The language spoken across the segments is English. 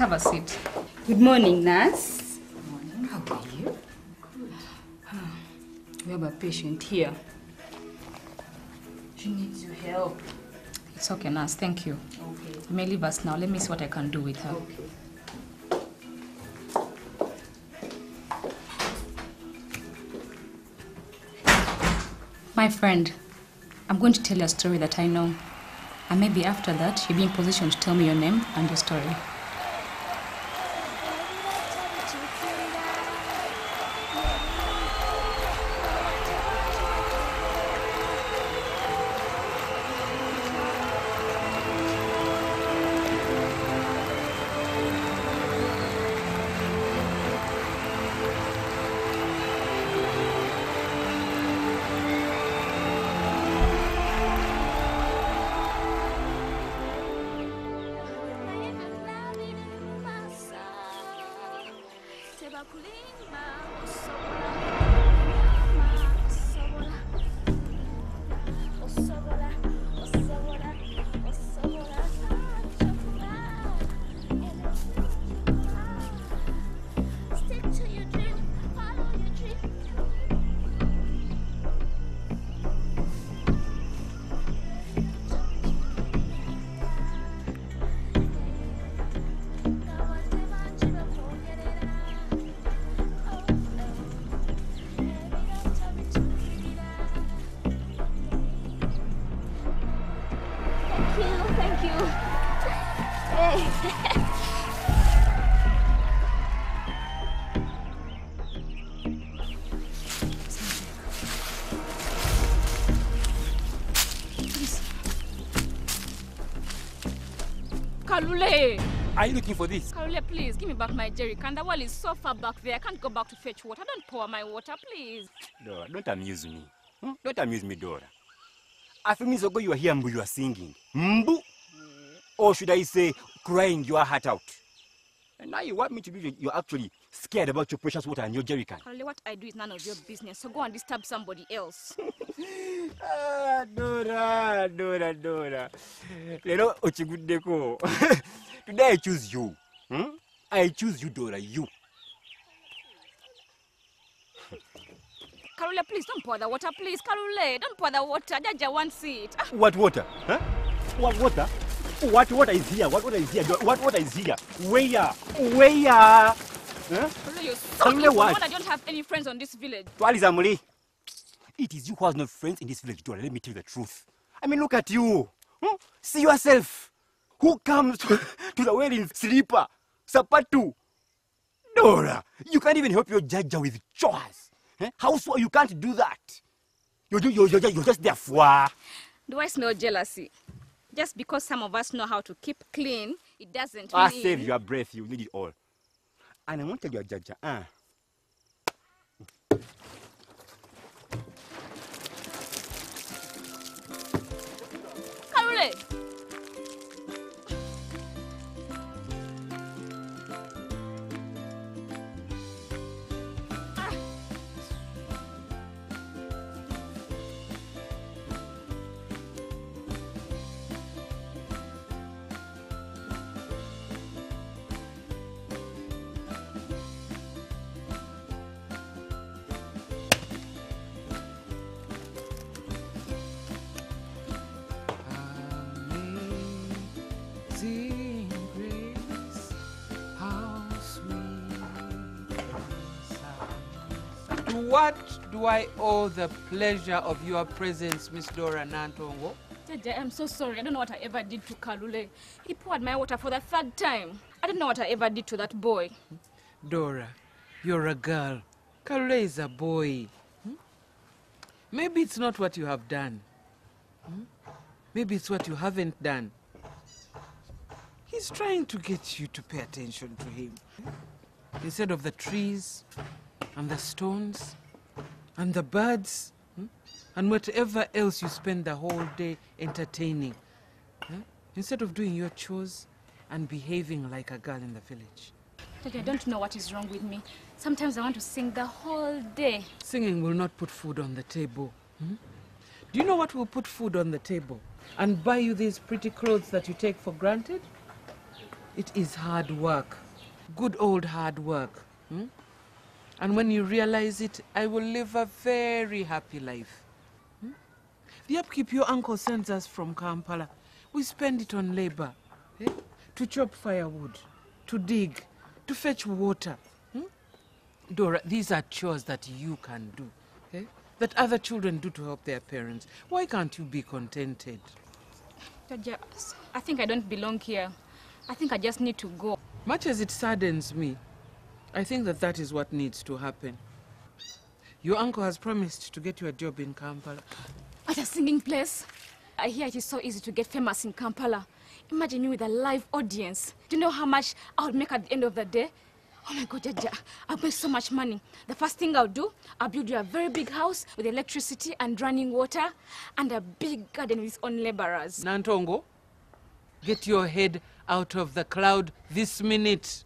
Come in. Please have a seat. Good morning, nurse. Good morning. How are you? Good. We have a patient here. She needs your help. It's okay, nurse. Thank you. Okay. You may leave us now. Let me see what I can do with her. Okay. My friend, I'm going to tell you a story that I know. And maybe after that, you'll be in position to tell me your name and your story. Kalule! Are you looking for this? Kalule, please, give me back my jerry can. The well is so far back there. I can't go back to fetch water. Don't pour my water, please. Dora, don't amuse me. Hmm? Don't amuse me, Dora. A few minutes ago you were here, Mbu, you were singing. Mbu? Or should I say, crying your heart out? And now you want me to be, you're actually scared about your precious water and your jerry can. Kalule, what I do is none of your business. So go and disturb somebody else. Ah, Dora, Dora, Dora. Lero ochiguddeko. Today I choose you. Hmm? I choose you, Dora, you. Karule, please don't pour the water, please. Karule, don't pour the water. Jaja wants it. Ah, What water? Huh? What water? What water is here? What water is here? What water is here? Where? Where? Huh? You're so evil. what? I don't have any friends on this village. Twaliza Muli. It is you who has no friends in this village, Dora. Let me tell you the truth. I mean, look at you. Hmm? See yourself. Who comes to, to the wedding slipper? Sapatu. Dora, you can't even help your jaja with chores. Eh? Housework, you can't do that. You're, you're, you're, you're just there for. Do I smell jealousy? Just because some of us know how to keep clean, it doesn't Ah, mean... save your breath. You need it all. And I want to tell you, Jaja, ah. What do I owe the pleasure of your presence, Miss Dora Nantongo? I'm so sorry. I don't know what I ever did to Kalule. He poured my water for the third time. I don't know what I ever did to that boy. Dora, you're a girl. Kalule is a boy. Hmm? Maybe it's not what you have done. Hmm? Maybe it's what you haven't done. He's trying to get you to pay attention to him. Instead of the trees and the stones and the birds hmm? and whatever else you spend the whole day entertaining. huh? Instead of doing your chores and behaving like a girl in the village. Jaja, I don't know what is wrong with me. Sometimes I want to sing the whole day. Singing will not put food on the table. hmm? Do you know what will put food on the table and buy you these pretty clothes that you take for granted? It is hard work. Good old hard work. hmm? And when you realize it, I will live a very happy life. Hmm? The upkeep your uncle sends us from Kampala, we spend it on labor. eh? To chop firewood, to dig, to fetch water. hmm? Dora, these are chores that you can do. eh? That other children do to help their parents. Why can't you be contented? I think I don't belong here. I think I just need to go. Much as it saddens me, I think that that is what needs to happen. Your uncle has promised to get you a job in Kampala. At a singing place? I hear it is so easy to get famous in Kampala. Imagine me with a live audience. Do you know how much I would make at the end of the day? Oh my God, Jaja, I'll make so much money. The first thing I'll do, I'll build you a very big house with electricity and running water and a big garden with its own laborers. Nantongo, get your head out of the cloud this minute.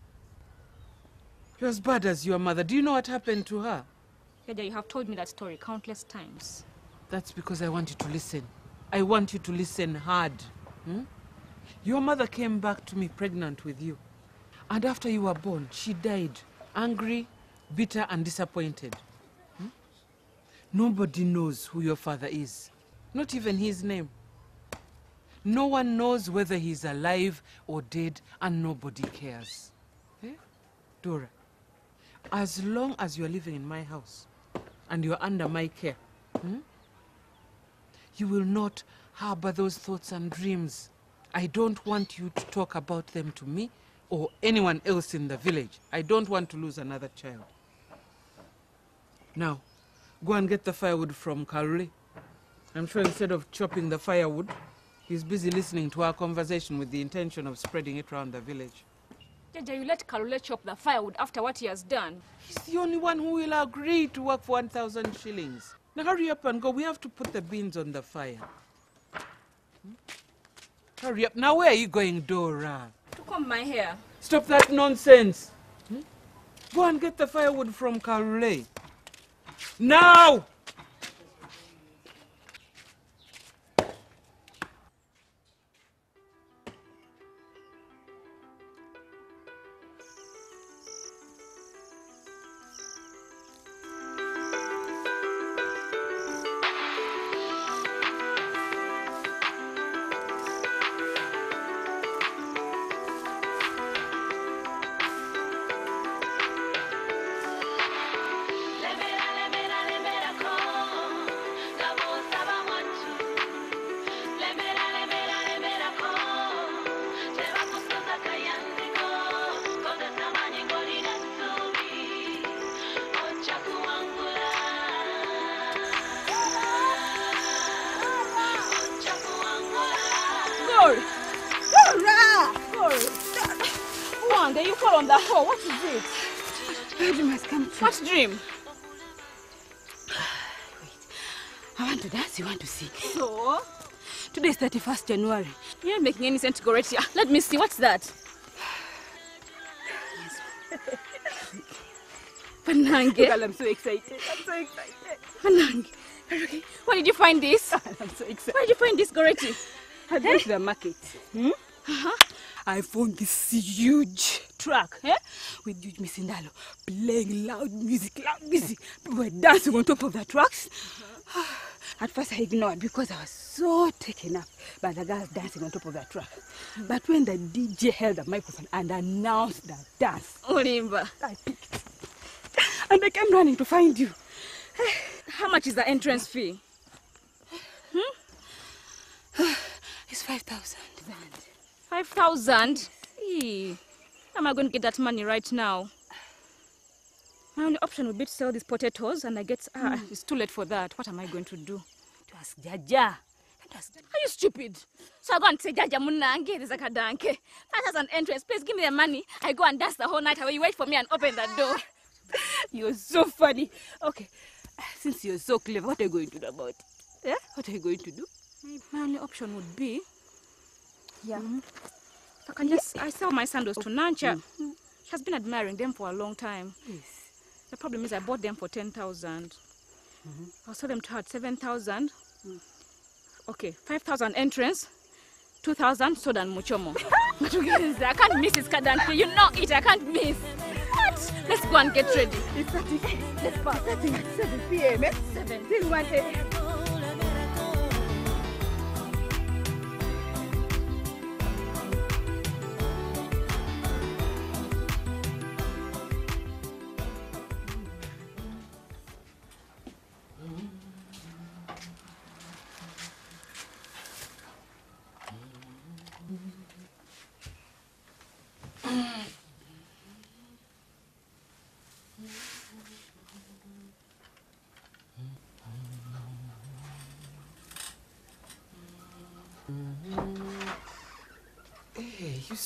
You're as bad as your mother. Do you know what happened to her? Jaja, you have told me that story countless times. That's because I want you to listen. I want you to listen hard. hmm? Your mother came back to me pregnant with you. And after you were born, she died angry, bitter, and disappointed. Hmm? Nobody knows who your father is, not even his name. No one knows whether he's alive or dead, and nobody cares. Eh? Dora, as long as you're living in my house and you're under my care, hmm? you will not harbor those thoughts and dreams. I don't want you to talk about them to me or anyone else in the village. I don't want to lose another child. Now, go and get the firewood from Kalule. I'm sure instead of chopping the firewood, he's busy listening to our conversation with the intention of spreading it around the village. Jaja, you let Kalule chop the firewood after what he has done. He's the only one who will agree to work for 1,000 shillings. Now hurry up and go. We have to put the beans on the fire. Hmm? Hurry up. Now where are you going, Dora? To comb my hair. Stop that nonsense. Hmm? Go and get the firewood from Kalule. Now! What dream? I want to dance, you want to sing. So? Today is 31st January. You're not making any sense, Goretti. Ah, Let me see. What's that? Panange. Girl, I'm so excited. I'm so excited. Panange. Okay. Where did you find this? I'm so excited. Where did you find this, Goretti? I went to the market. Hmm? Uh -huh. I found this huge truck eh? with huge Miss Indalo playing loud music, loud music. People were dancing on top of the trucks. At first, I ignored because I was so taken up by the girls dancing on top of the truck. But when the DJ held the microphone and announced the dance, Olimba. I picked. And I came running to find you. How much is the entrance fee? It's 5,000. 5,000? Eee. Am I going to get that money right now? My only option would be to sell these potatoes and I get... Ah, hmm. it's too late for that. What am I going to do? To ask Jaja. Ask Are you stupid? So I go and say, Jaja Munange, there's a kadanke. That has an entrance. Please give me the money. I go and dance the whole night away. You wait for me and open that door. You're so funny. Okay, since you're so clever, what are you going to do about it? Yeah? What are you going to do? My, only option would be... Yeah. I can just... I sell my sandals to Nancha. She has been admiring them for a long time. Yes. The problem is I bought them for 10,000. I'll sell them to her at 7,000. Okay, 5,000 entrance, 2,000 soda and muchomo. I can't miss this. You know it, I can't miss. What? Let's go and get ready. It's starting. Let's pass. Starting at 7 p.m. Eh? 7 till 1 a.m.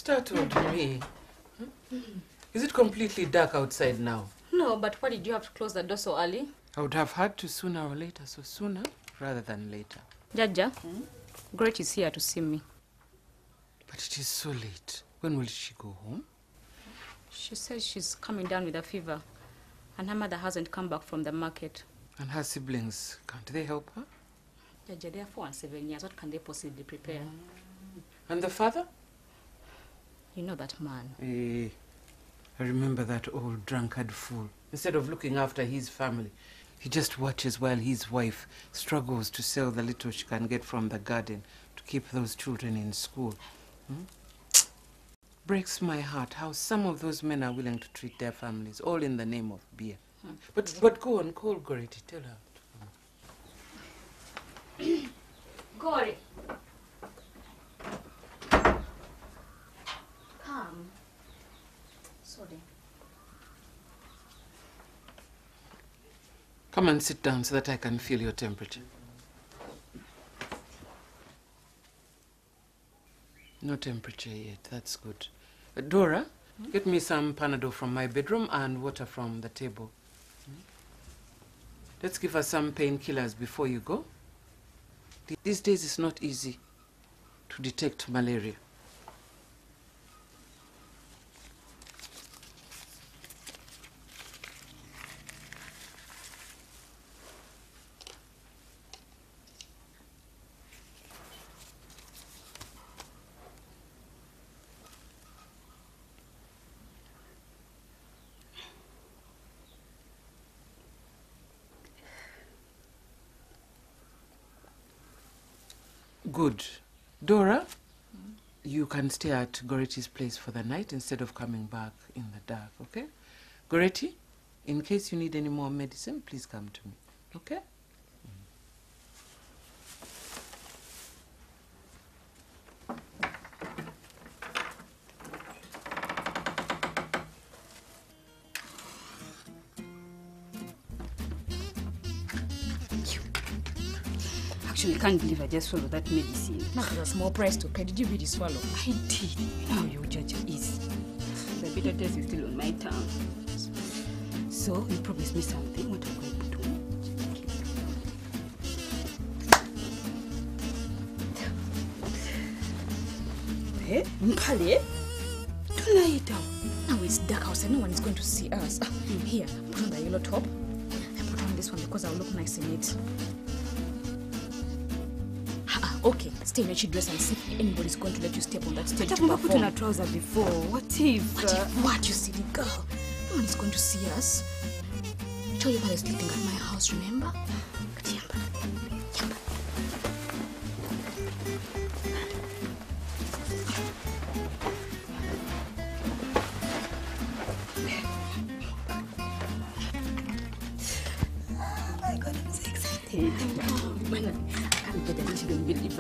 startled me. Hmm? Is it completely dark outside now? No, but why did you have to close the door so early? I would have had to sooner or later, so sooner rather than later. Jaja, Great is here to see me. But it is so late. When will she go home? She says she's coming down with a fever, and her mother hasn't come back from the market. And her siblings, can't they help her? Jaja, they are four and seven years. What can they possibly prepare? And the father? You know that man. Eh, I remember that old drunkard fool. Instead of looking after his family, he just watches while his wife struggles to sell the little she can get from the garden to keep those children in school. Hmm? Breaks my heart how some of those men are willing to treat their families, all in the name of beer. But, but go on, call Goretti, tell her. Gori. Sorry. Come and sit down so that I can feel your temperature. No temperature yet, that's good. Uh, Dora, get me some Panadol from my bedroom and water from the table. Hmm? Let's give her some painkillers before you go. These days it's not easy to detect malaria. Good. Dora, you can stay at Goretti's place for the night instead of coming back in the dark, okay? Goretti, in case you need any more medicine, please come to me, okay? Can't believe I just swallowed that medicine. Now there's a small price to pay. Did you really swallow? I did. Now you know how your judge is. The bitter taste is still on my tongue. So, you promised me something. What are I going to do? Eh? Mpale? Don't lie down. Now it's dark outside. No one is going to see us. Ah, Here, put on the yellow top. I put on this one because I'll look nice in it. Okay, stay in your dress and see if anybody's going to let you step on that stage. But never I've put on a trouser before. What if? What uh, if what, you silly girl? No one is going to see us. Tell your father's sleeping at my house, remember?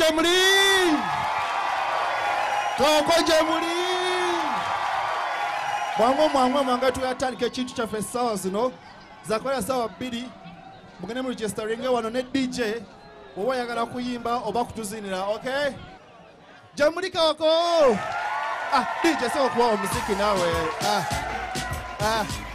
gye muli? Koko gye muli? Mwangu mwangu mwangu tuyatandika ekintu kyaffe essaawa zino zakola ssaawa bbiri mugende mu registeringe wano ne dj oba oyagala kuyimba oba kutuzinira okay gye muli koko ah, dj soka okuba omuziki naawe ah, ah.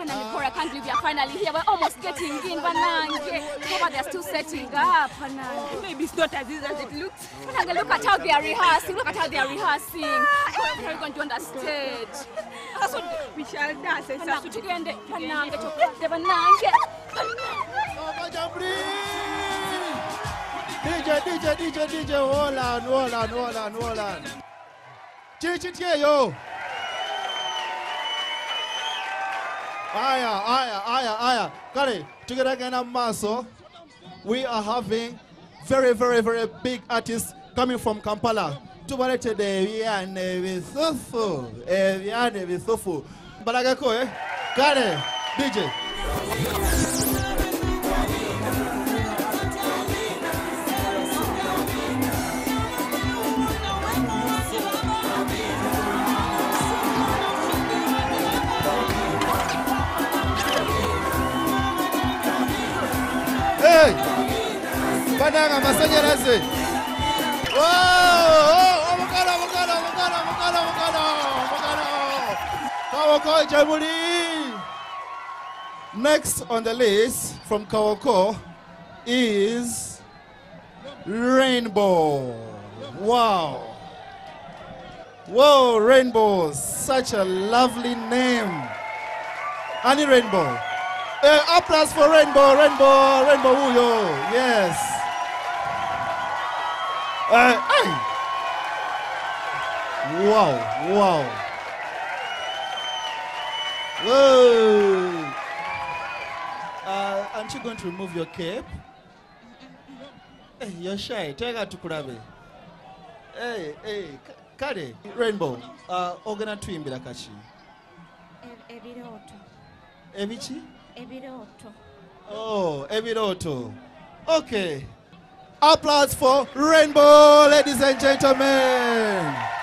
Banange, Cora, I can't believe we are finally here. We're almost getting in, Banange. Over they're still setting up, Banange. Maybe it's not as easy as it looks. Banange, look at how they are rehearsing. Look at how they are rehearsing. How are we going to on the stage? That's what We shall dance and Banange, tugende. Banange, tugende, Banange. DJ, DJ, DJ, DJ, hold on, hold on, hold on, hold on. Kiri Aya, aya, aya, aya. Kale, tugeragenda mu maaso. We are having very, very, very big artists coming from Kampala. Tubaletedde ebyana ebisufu, ebyana ebisufu. Mbalagako, eh? Kale, DJ. Whoa! Omukalo, omukalo, omukalo, omukalo, omukalo, omukalo. Kawoko gye muli. Next on the list from Kawoko is Rainbow. Wow. Whoa, Rainbow. Such a lovely name. Annie Rainbow. Uh, applause for Rainbow, Rainbow, Rainbow Uyo. Yes. Uh, hey. Wow, wow. Whoa. Uh, aren't you going to remove your cape? Hey, you're shy. Tega tukulabe. Hey, hey, K- kale, Rainbow, uh, ogana tuyimbira kaki? ebirooto Ebiki? ebirooto Oh, Ebiroto. Okay. Applause for Rainbow, ladies and gentlemen.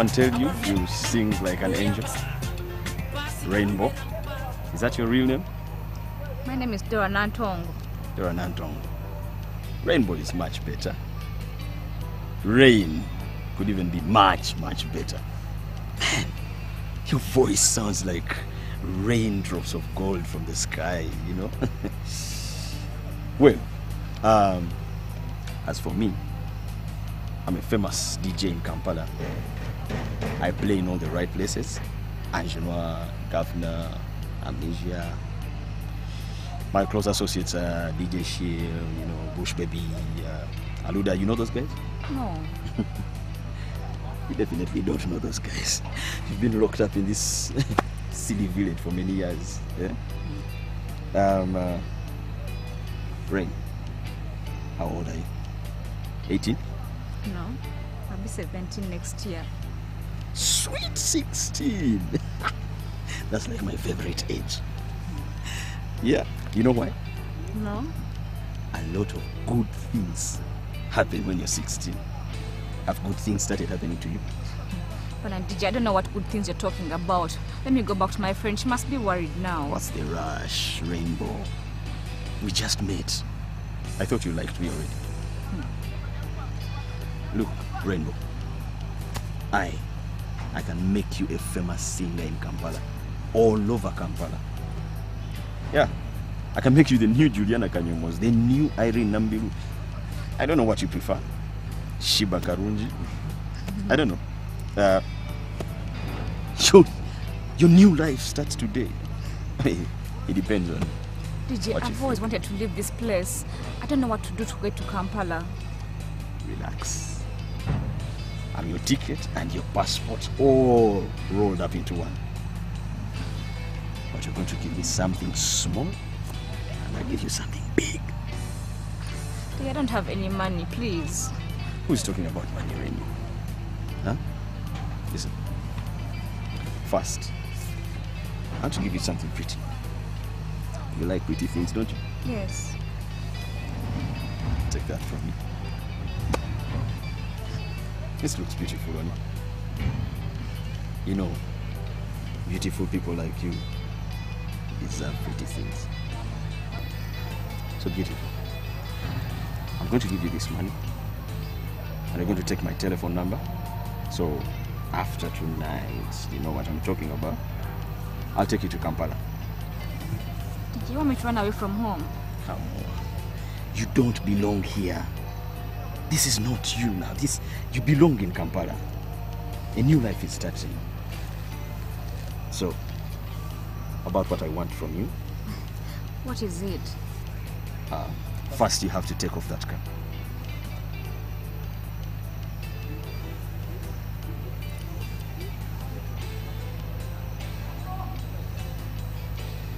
Anyone tell you you sing like an angel? Rainbow. Is that your real name? My name is Dora Nantongo. You're an Antong. Rainbow is much better. Rain could even be much, much better. Man, your voice sounds like raindrops of gold from the sky, you know? well, um, as for me, I'm a famous DJ in Kampala. I play in all the right places. Ange Noir, Governor, Amnesia, my close associates are DJ Shield, you know, Bush Baby, uh, Aluda. You know those guys? No. You definitely don't know those guys. You've been locked up in this silly village for many years. Yeah? Um, uh, Rain, how old are you? 18? No. I'll be 17 next year. Sweet 16! That's like my favorite age. Yeah, you know why? No. a lot of good things happen when you're 16. Have good things started happening to you? But DJ, I don't know what good things you're talking about. Let me go back to my friend. She must be worried now. What's the rush, Rainbow? We just met. I thought you liked me already. Hmm. Look, Rainbow. I, I can make you a famous singer in Kampala, all over Kampala. Yeah, I can make you the new Juliana Kanyomos, the new Irene Nambiru. I don't know what you prefer. Shiba Karunji. I don't know. Uh, your, your new life starts today. it depends on DJ, I've always think. wanted to leave this place. I don't know what to do to get to Kampala. relax. I'm your ticket and your passport all rolled up into one. But you're going to give me something small, and I'll give you something big. I don't have any money, please. Who's talking about money, Rainy? Huh? Listen. First, I want to give you something pretty. You like pretty things, don't you? Yes. Take that from me. This looks beautiful on you. Know, beautiful people like you deserve pretty things. So beautiful. I'm going to give you this money. And I'm going to take my telephone number. So after tonight, you know what I'm talking about. I'll take you to Kampala. DJ, you want me to run away from home? Come on. You don't belong here. This is not you now. This you belong in Kampala. A new life is starting. So, about what I want from you, What is it? uh, first you have to take off that cap.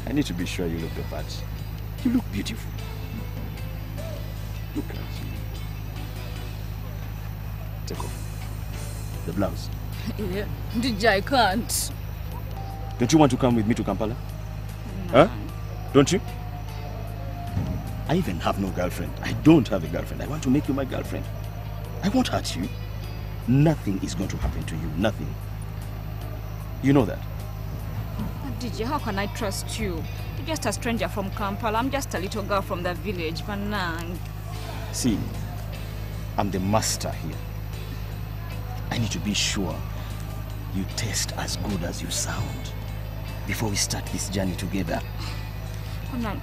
I need to be sure you look the part. You look beautiful. Look the blouse. Yeah. DJ, I can't. Don't you want to come with me to Kampala? Huh? Don't you? I even have no girlfriend. I don't have a girlfriend. I want to make you my girlfriend. I won't hurt you. Nothing is going to happen to you. Nothing. You know that. DJ, how can I trust you? You're just a stranger from Kampala. I'm just a little girl from the village, Banang. See, I'm the master here. I need to be sure you taste as good as you sound before we start this journey together.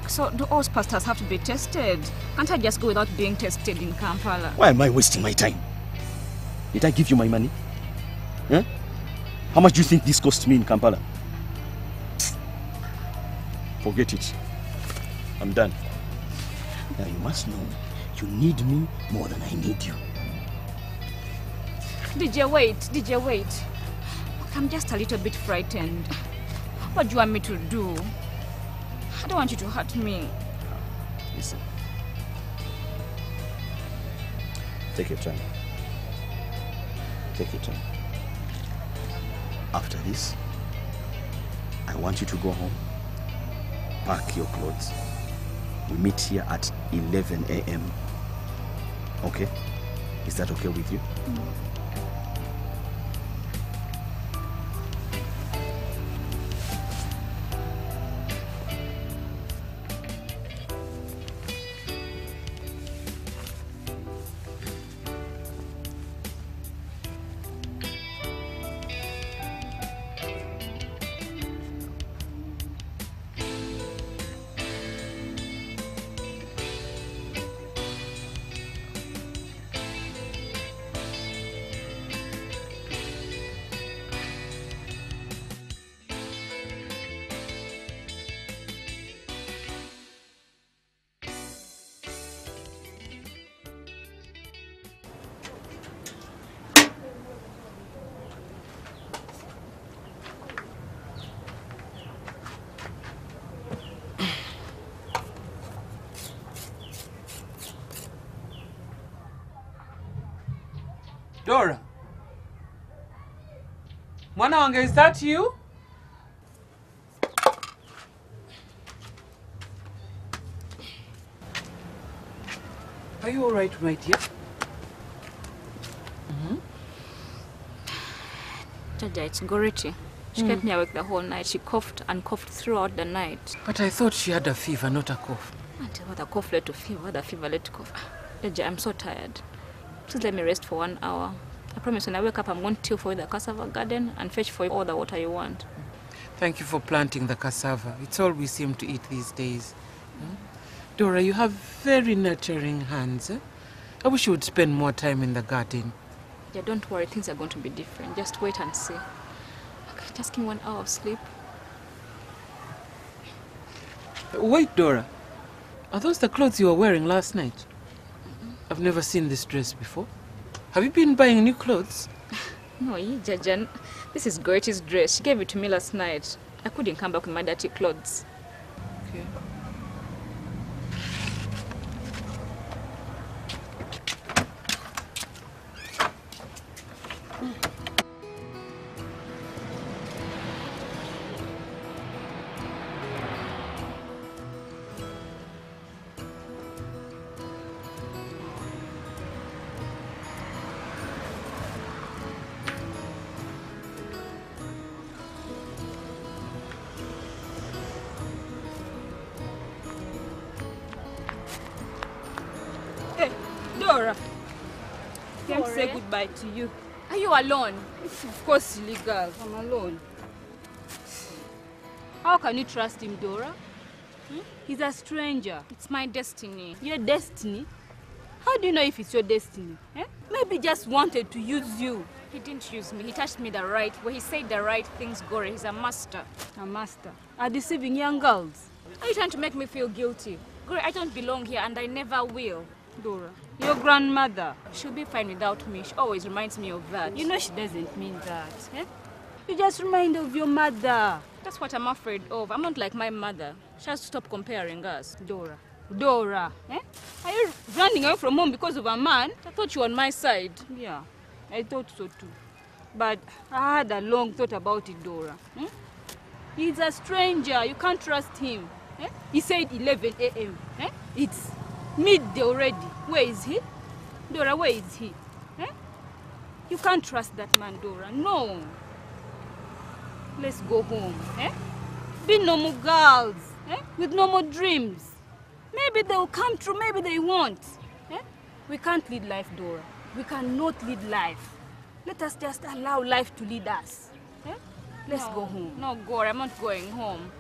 So, do all pastors have to be tested? Can't I just go without being tested in Kampala? Why am I wasting my time? Did I give you my money? Huh? How much do you think this cost me in Kampala? Forget it. I'm done. Now you must know you need me more than I need you. DJ, wait. DJ, wait. Look, I'm just a little bit frightened. What do you want me to do? I don't want you to hurt me. Listen. Take your time. Take your time. After this, I want you to go home, pack your clothes. We meet here at 11 a.m. Okay? Is that okay with you? Mm. Dora. Mwana wange, is that you? Are you all right, my dear? Jaja, it's Goretti. She kept hmm. me awake the whole night. She coughed and coughed throughout the night. But I thought she had a fever, not a cough. Until what a cough led to fever, what a fever led to cough. Jaja, I'm so tired. Please let me rest for one hour. I promise when I wake up, I'm going to till for you the cassava garden and fetch for you all the water you want. Thank you for planting the cassava. It's all we seem to eat these days. Hmm? Dora, you have very nurturing hands. Eh? I wish you would spend more time in the garden. Yeah, don't worry, things are going to be different. Just wait and see. Okay, just give me one hour of sleep. Wait, Dora. Are those the clothes you were wearing last night? I've never seen this dress before. Have you been buying new clothes? No, Jajan. This is Goretti's dress. She gave it to me last night. I couldn't come back with my dirty clothes. Alone? It's of course, illegal. I'm alone. How can you trust him, Dora? Hmm? He's a stranger. It's my destiny. Your destiny? How do you know if it's your destiny? Eh? Maybe he just wanted to use you. He didn't use me. He touched me the right way. He said the right things, Gore. He's a master. A master. Are deceiving young girls. Are you trying to make me feel guilty? Gore, I don't belong here and I never will. Dora. Your grandmother. She'll be fine without me. She always reminds me of that. You know she doesn't mean that. Eh? You just remind of your mother. That's what I'm afraid of. I'm not like my mother. She has to stop comparing us. Dora. Dora. Eh? Are you running away from home because of a man? I thought you were on my side. Yeah, I thought so too. But I had a long thought about it, Dora. Hmm? He's a stranger. You can't trust him. Eh? He said 11 a.m. Eh? It's midday already. Where is he? Dora, where is he? Eh? You can't trust that man, Dora. No. Let's go home. Eh? Be normal girls. Eh? With normal dreams. Maybe they will come true, maybe they won't. Eh? We can't lead life, Dora. We cannot lead life. Let us just allow life to lead us. Eh? Let's No. go home. No, Gore, I'm not going home.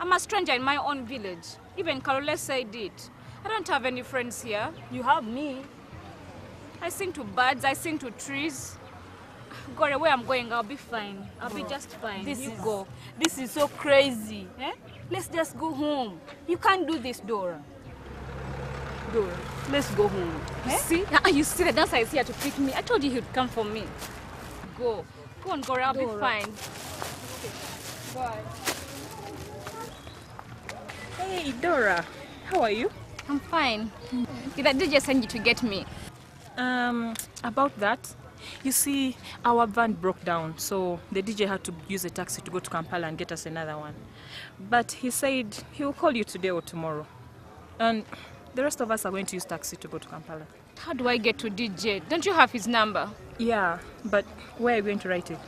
I'm a stranger in my own village. Even Carole said it. I don't have any friends here. You have me. I sing to birds, I sing to trees. Gore, where I'm going, I'll be fine. I'll be just fine. This you is go. This is so crazy. Eh? Let's just go home. You can't do this, Dora. Dora, let's go home. You see? Ah, you see, the dancer is here to pick me. I told you he'd come for me. Go. Go on, Gore, I'll be Dora. fine. Bye. Hey, Dora. How are you? I'm fine. Did did just send you to get me? Um, about that, you see, our van broke down, so the DJ had to use a taxi to go to Kampala and get us another one. But he said he will call you today or tomorrow. And the rest of us are going to use taxi to go to Kampala. How do I get to DJ? Don't you have his number? Yeah, but where are you going to write it?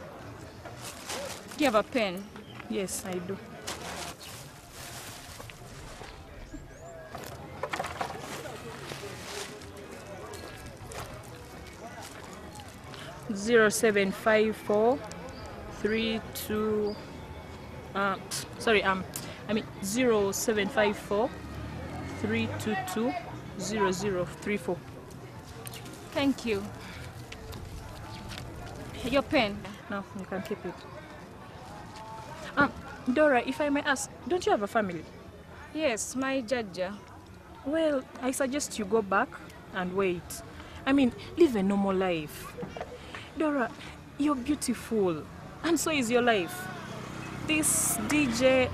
Do you have a pen? Yes, I do. Zero seven five four three two. Uh, sorry, um, I mean zero seven five four three two two zero zero three four. Thank you. Your pen. No, you can keep it. Um, Dora, if I may ask, don't you have a family? Yes, my Jaja. Well, I suggest you go back and wait. I mean, live a normal life. Dora, you're beautiful, and so is your life. This DJ,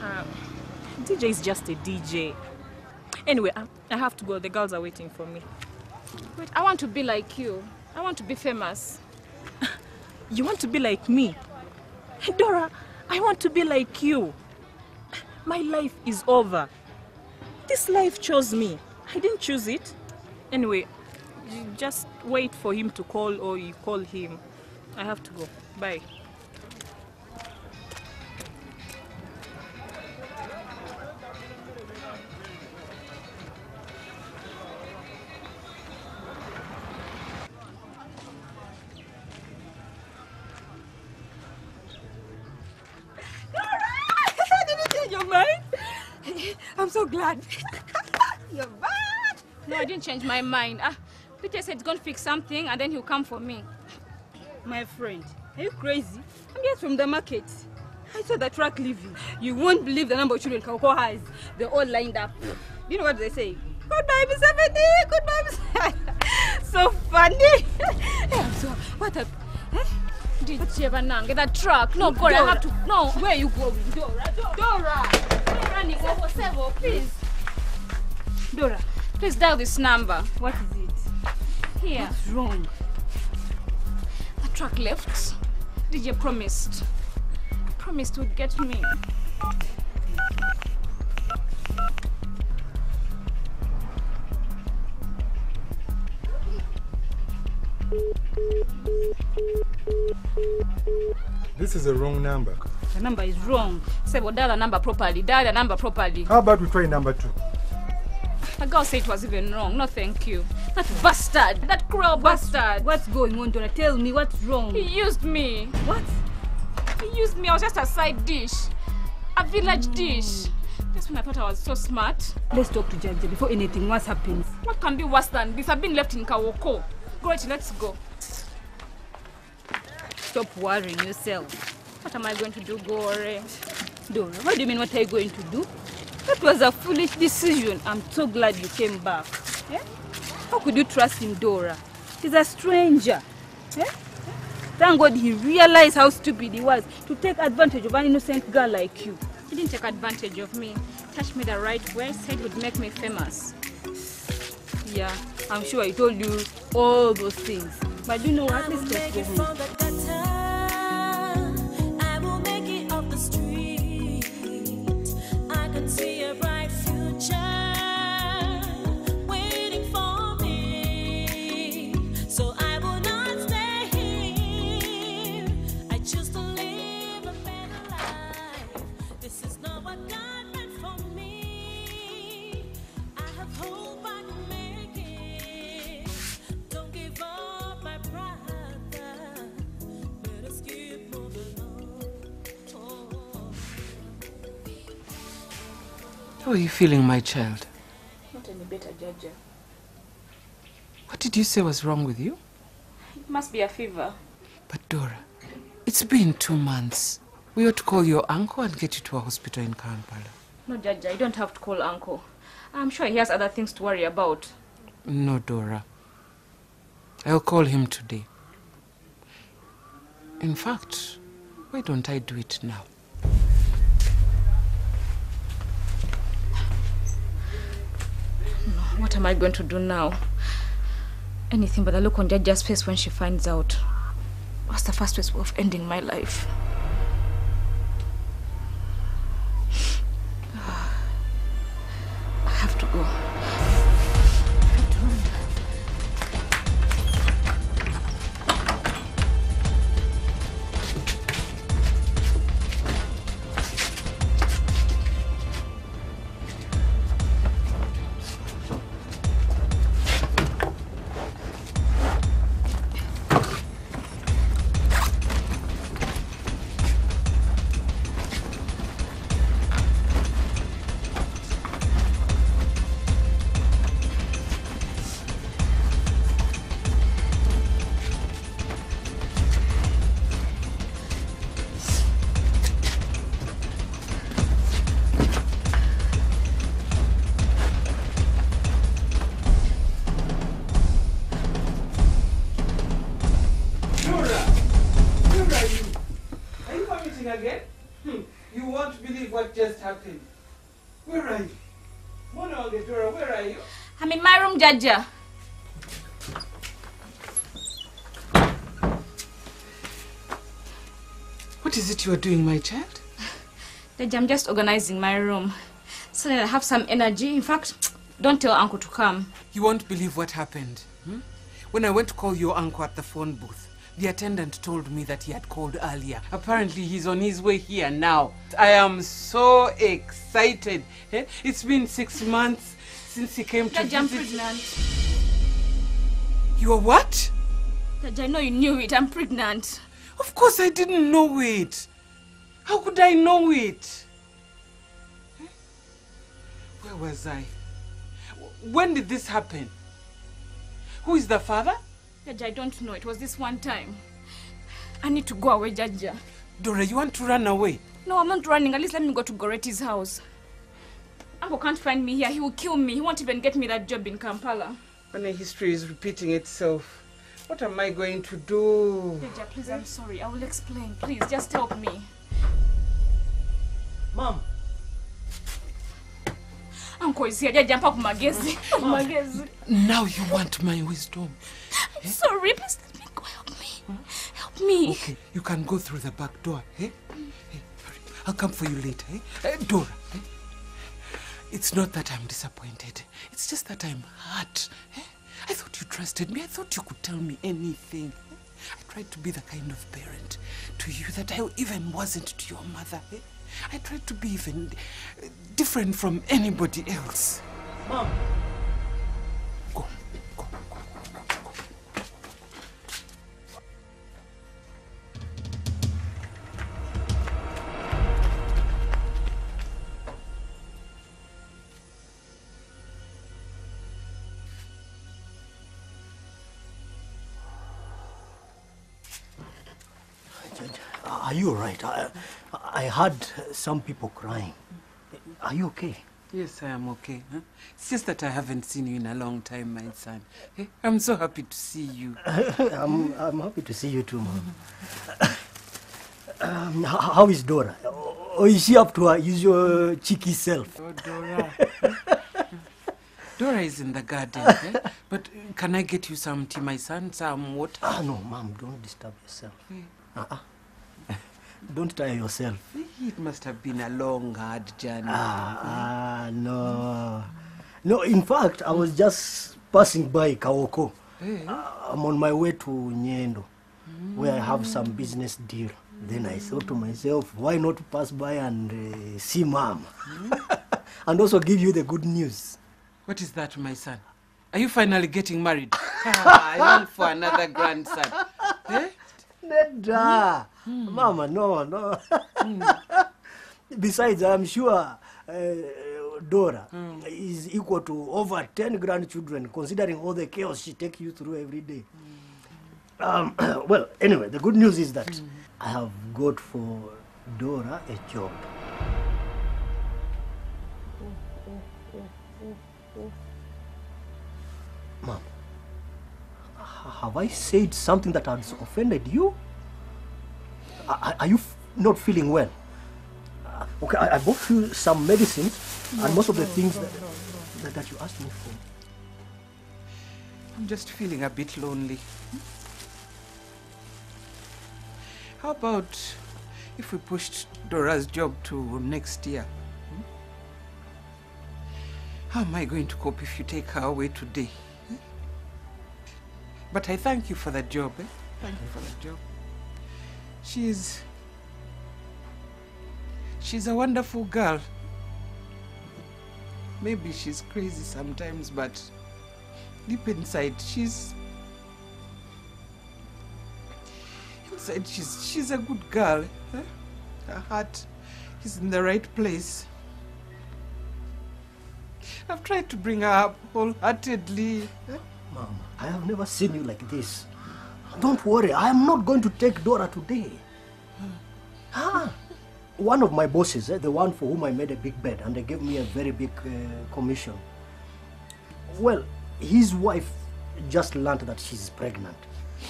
uh, DJ is just a DJ. Anyway, I, I have to go. The girls are waiting for me. Wait, I want to be like you. I want to be famous. You want to be like me? Dora, I want to be like you. My life is over. This life chose me. I didn't choose it. Anyway, you just wait for him to call or you call him. I have to go. Bye. Did you change your? I'm so glad. You're back. No, I didn't change my mind. Ah, Peter said he's going to fix something and then he'll come for me. My friend, are you crazy? I'm just from the market. I saw the truck leaving. You won't believe the number of children Kauko has. They're all lined up. You know what they say? Goodbye, Miss Ebony. Goodbye, Miss. so funny. hey, I'm so. What up? Did you ever know? Get that truck. No, God, I have to. No. Where are you going? Dora, Dora. Dora. Dora, Dora. several, please. Dora, Please dial this number. what is? Here. What's wrong? The truck left. DJ promised. Promised would get me. This is the wrong number. The number is wrong. Sebo, dial the number properly. Dial the number properly. How about we try number two? The girl said it was even wrong. No, thank you. That bastard. That cruel bastard. What's going on, Dora? Tell me what's wrong. He used me. What? He used me. I was just a side dish. A village dish. Just when I thought I was so smart. Let's talk to Jaja before anything worse happens. What can be worse than this? I've been left in Kawoko. Great, let's go. Stop worrying yourself. What am I going to do, Gore? Dora, what do you mean what are you going to do? That was a foolish decision. I'm so glad you came back. Eh? How could you trust him, Dora? He's a stranger. Eh? Thank God he realized how stupid he was to take advantage of an innocent girl like you. He didn't take advantage of me. Touched me the right way, said would make me famous. Yeah, I'm sure he told you all those things. But you know what? Let's just go home. Are you feeling, my child? Not any better, Jaja. What did you say was wrong with you? It must be a fever. But Dora, it's been two months. We ought to call your uncle and get you to a hospital in Kampala. No, Jaja, you don't have to call uncle. I'm sure he has other things to worry about. No, Dora. I'll call him today. In fact, why don't I do it now? What am I going to do now? Anything but the look on Jaja's face when she finds out. What's the first way of ending my life? My. What is it you are doing, my child? Jaja, I'm just organizing my room so that I have some energy. In fact, don't tell Uncle to come. You won't believe what happened. hmm? When I went to call your uncle at the phone booth, the attendant told me that he had called earlier. Apparently, he's on his way here now. I am so excited. eh? It's been six months since he came to I'm visit. pregnant. You are what? Jaja, I know you knew it. I'm pregnant. Of course, I didn't know it. How could I know it? Eh? Where was I? When did this happen? Who is the father? Jaja, I don't know. It was this one time. I need to go away, Jaja. Dora, you want to run away? No, I'm not running. At least let me go to Goretti's house. Uncle can't find me here. He will kill me. He won't even get me that job in Kampala. When a history is repeating itself, what am I going to do? Jaja, please, I'm sorry. I will explain. Please, just help me. Mom. Uncle is here. Jump up, magezi. Magezi. Now you want my wisdom. I'm sorry. Please let me go. Help me. Help me. Okay, you can go through the back door. Eh? Hey, hurry. I'll come for you later. Eh? Eh, Dora. Eh? It's not that I'm disappointed. It's just that I'm hurt. Eh? I thought you trusted me. I thought you could tell me anything. eh? I tried to be the kind of parent to you that I even wasn't to your mother. eh? I tried to be even different from anybody else. Mom. You all right? I, I heard some people crying. Are you okay? Yes, I am okay. Huh? It's just that I haven't seen you in a long time, my son. Eh? I'm so happy to see you. I'm, I'm happy to see you too, Mom. Um, how is Dora? Or is she up to her usual cheeky self? Oh, Dora. Dora is in the garden. eh? But uh, can I get you some tea, my son? Some water? Ah, no, Mom, don't disturb yourself. Uh-uh. Don't tire yourself. It must have been a long, hard journey. Ah, ah, no. No, in fact, I was just passing by Kawoko. Eh? I'm on my way to Nyendo, where I have some business deal. Then I thought to myself, why not pass by and uh, see mom? and also give you the good news. What is that, my son? Are you finally getting married? Ah, I long for another grandson. Eh? mm. Mama, no, no. Besides, I'm sure uh, Dora mm. is equal to over 10 grandchildren, considering all the chaos she take you through every day. mm. Um, well, anyway, the good news is that mm. I have got for Dora a job. Mom, h- have I said something that has offended you? Are, are you not feeling well? Uh, okay, I, I bought you some medicines and most of the things that, that, that you asked me for. I'm just feeling a bit lonely. How about if we pushed Dora's job to next year? Hmm? How am I going to cope if you take her away today? But I thank you for that job. Eh? Thank you for that job. She's. She's a wonderful girl. Maybe she's crazy sometimes, but deep inside, she's. Inside, she's she's a good girl. eh? Her heart is in the right place. I've tried to bring her up wholeheartedly. eh? Mom, I have never seen you like this. Don't worry, I am not going to take Dora today. Ah, one of my bosses, eh, the one for whom I made a big bet and they gave me a very big uh, commission. Well, his wife just learned that she's pregnant.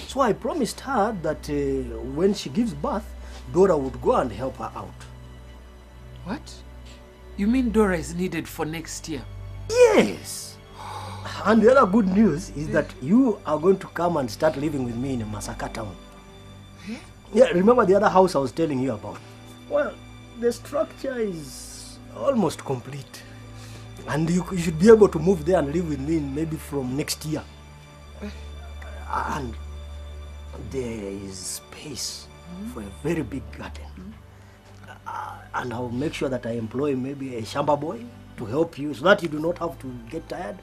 So I promised her that uh, when she gives birth, Dora would go and help her out. What? You mean Dora is needed for next year? Yes. And the other good news is that you are going to come and start living with me in Masaka town. Hmm? Yeah, remember the other house I was telling you about? Well, the structure is almost complete. And you, you should be able to move there and live with me maybe from next year. And there is space hmm? for a very big garden. Hmm? Uh, and I'll make sure that I employ maybe a shamba boy to help you so that you do not have to get tired.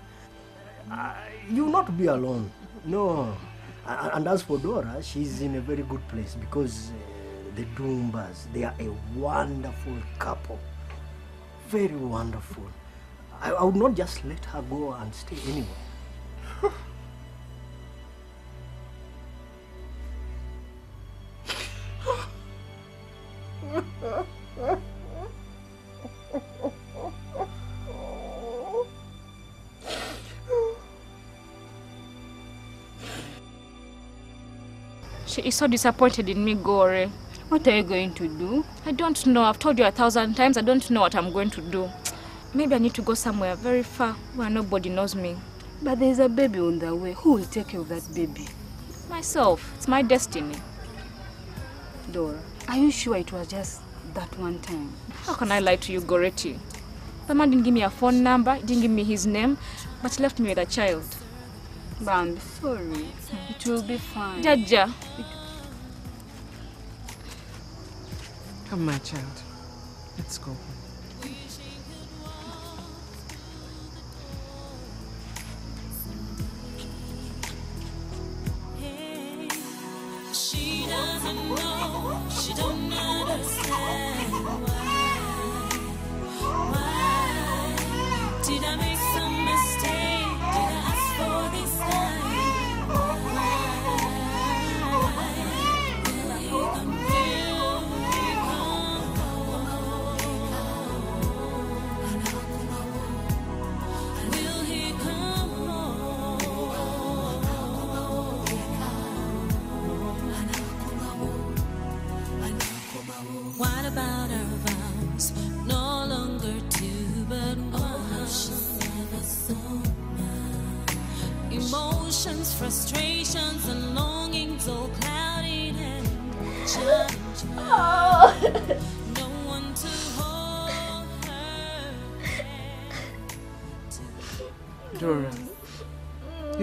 Uh, you will not be alone. No. And as for Dora, she's in a very good place because uh, the Doombas, they are a wonderful couple. Very wonderful. I, I would not just let her go and stay anywhere. She is so disappointed in me, Gore. What are you going to do? I don't know. I've told you a thousand times. I don't know what I'm going to do. Maybe I need to go somewhere very far where nobody knows me. But there's a baby on the way. Who will take care of that baby? Myself. It's my destiny. Dora, are you sure it was just that one time? How can I lie to you, Goretti? The man didn't give me a phone number, didn't give me his name, but left me with a child. Bambi, sorry. It will be fine. Jaja. Come, my child. Let's go.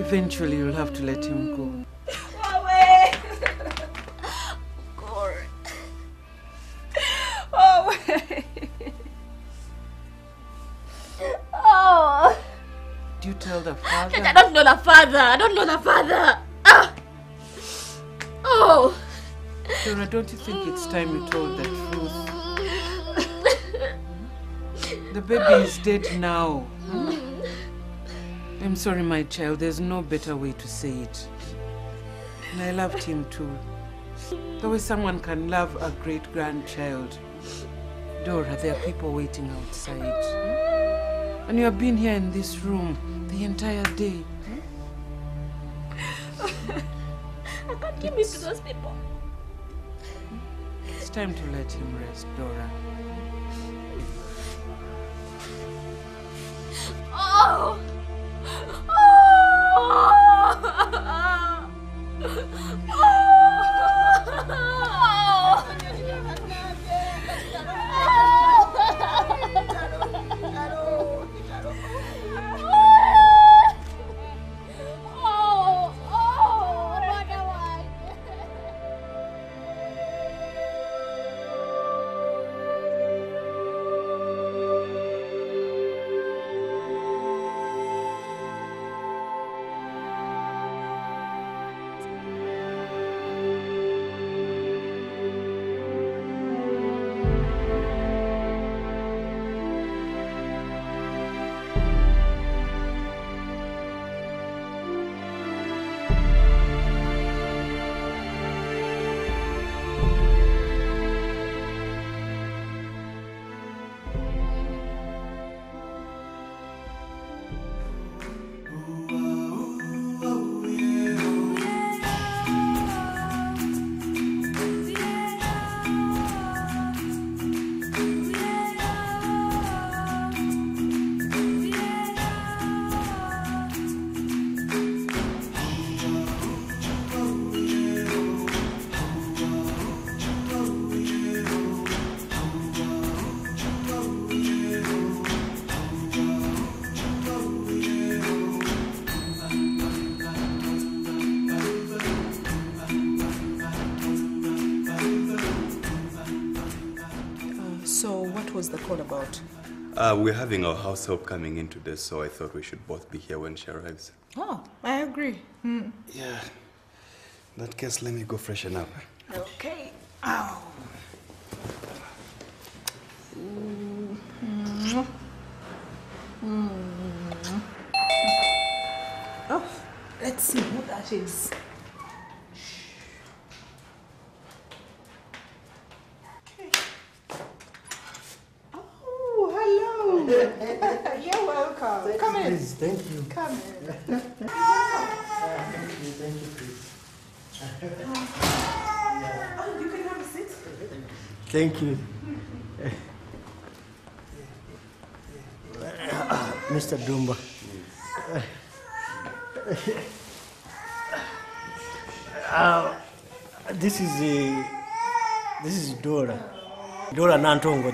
Eventually you'll have to let him go. Away! Gore. Away! Oh! Do you tell the father? I don't know the father. I don't know the father. Ah. Oh. Dora, don't you think it's time you told the truth? The baby is dead now. Sorry, my child. There's no better way to say it. And I loved him too. The way someone can love a great grandchild. Dora, there are people waiting outside. And you have been here in this room the entire day. I can't give it to those people. It's time to let him rest, Dora. Oh, Uh, we're having our house help coming in today, so I thought we should both be here when she arrives. Oh, I agree. Hmm. Yeah. In that case, let me go freshen up. Okay. Ow. Mwah. Mm. Oh, let's see what that is. Welcome. Come in. Please, thank you. Come in. Thank you, thank you, please. Oh, you can have a seat. Thank you. Mr. Dumba. Uh, this is uh, this is Dora. Dora Nantongo,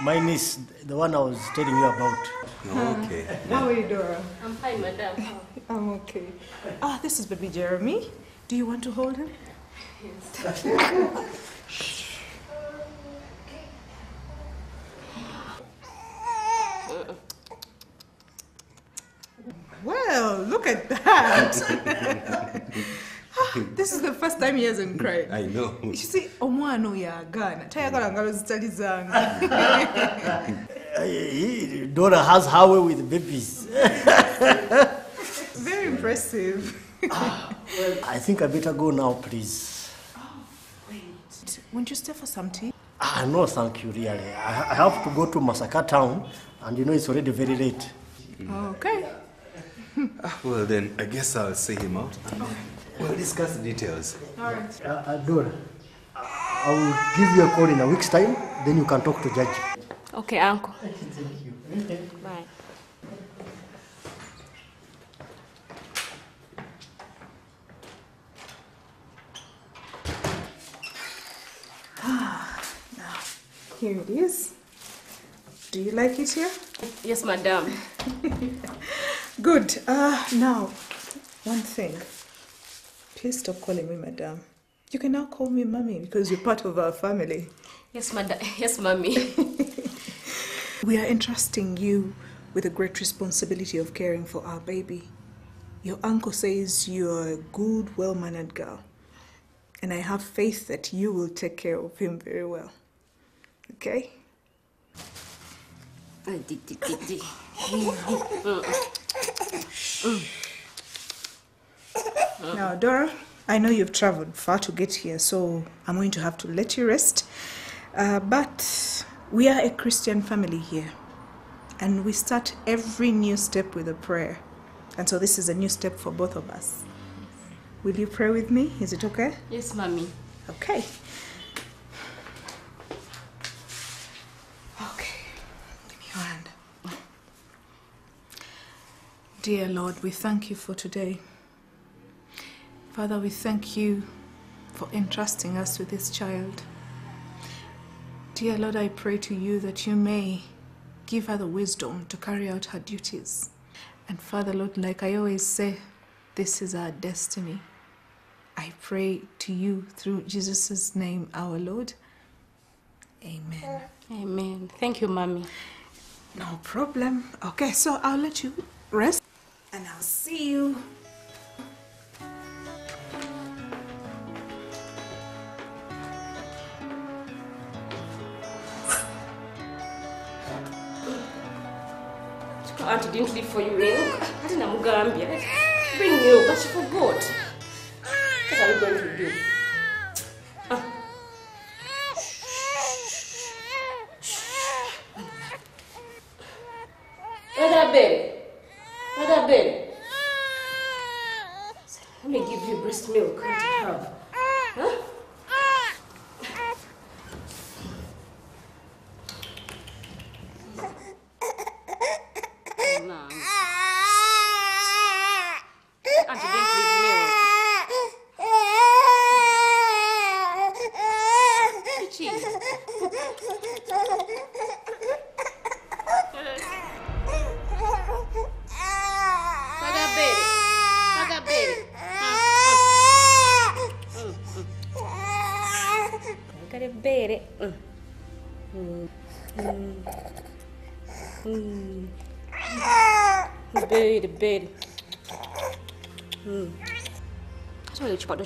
my niece, the one I was telling you about. Okay. How are you, Dora? I'm fine, madam. I'm okay. Ah, this is baby Jeremy. Do you want to hold him? Yes. Well, look at that. Ah, this is the first time he hasn't cried. I know. You see, omwana oyo agaana tayagala ngalo zitali zange. Dora has her way with babies. Very impressive. I think I better go now, please. oh, Wait, won't you stay for some tea? Ah, no, thank you, really. I, I have to go to Masaka town, and you know it's already very late. Okay. Ah, well, then, I guess I'll see him out. We'll discuss the details. All right. Uh, uh, Dora, I will give you a call in a week's time, then you can talk to Judge. Okay, uncle. Thank you. Bye. Ah, now, here it is. Do you like it here? Yes, madam. Good. Uh, now, one thing. Please stop calling me madam. You can now call me mommy because you're part of our family. Yes, madam. Yes, mommy. We are entrusting you with the great responsibility of caring for our baby. Your uncle says you're a good, well mannered girl. And I have faith that you will take care of him very well. Okay? Now, Dora, I know you've traveled far to get here, so I'm going to have to let you rest. Uh, but we are a Christian family here, and we start every new step with a prayer. And so this is a new step for both of us. Will you pray with me? Is it okay? Yes, mommy. Okay. Okay. Give me your hand. Dear Lord, we thank you for today. Father, we thank you for entrusting us with this child. Dear Lord, I pray to you that you may give her the wisdom to carry out her duties. And Father, Lord, like I always say, this is our destiny. I pray to you through Jesus' name, our Lord. Amen. Amen. Thank you, mommy. No problem. Okay, so I'll let you rest and I'll see you. Auntie didn't leave for you, eh? I didn't know Gambia. Bring you, but she forgot. What are we going to do?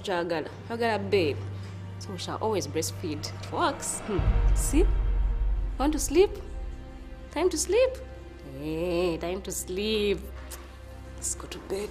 Yagala babe. So we shall always breastfeed. It works. Hmm. see? Want to sleep? Time to sleep? Hey, time to sleep. Let's go to bed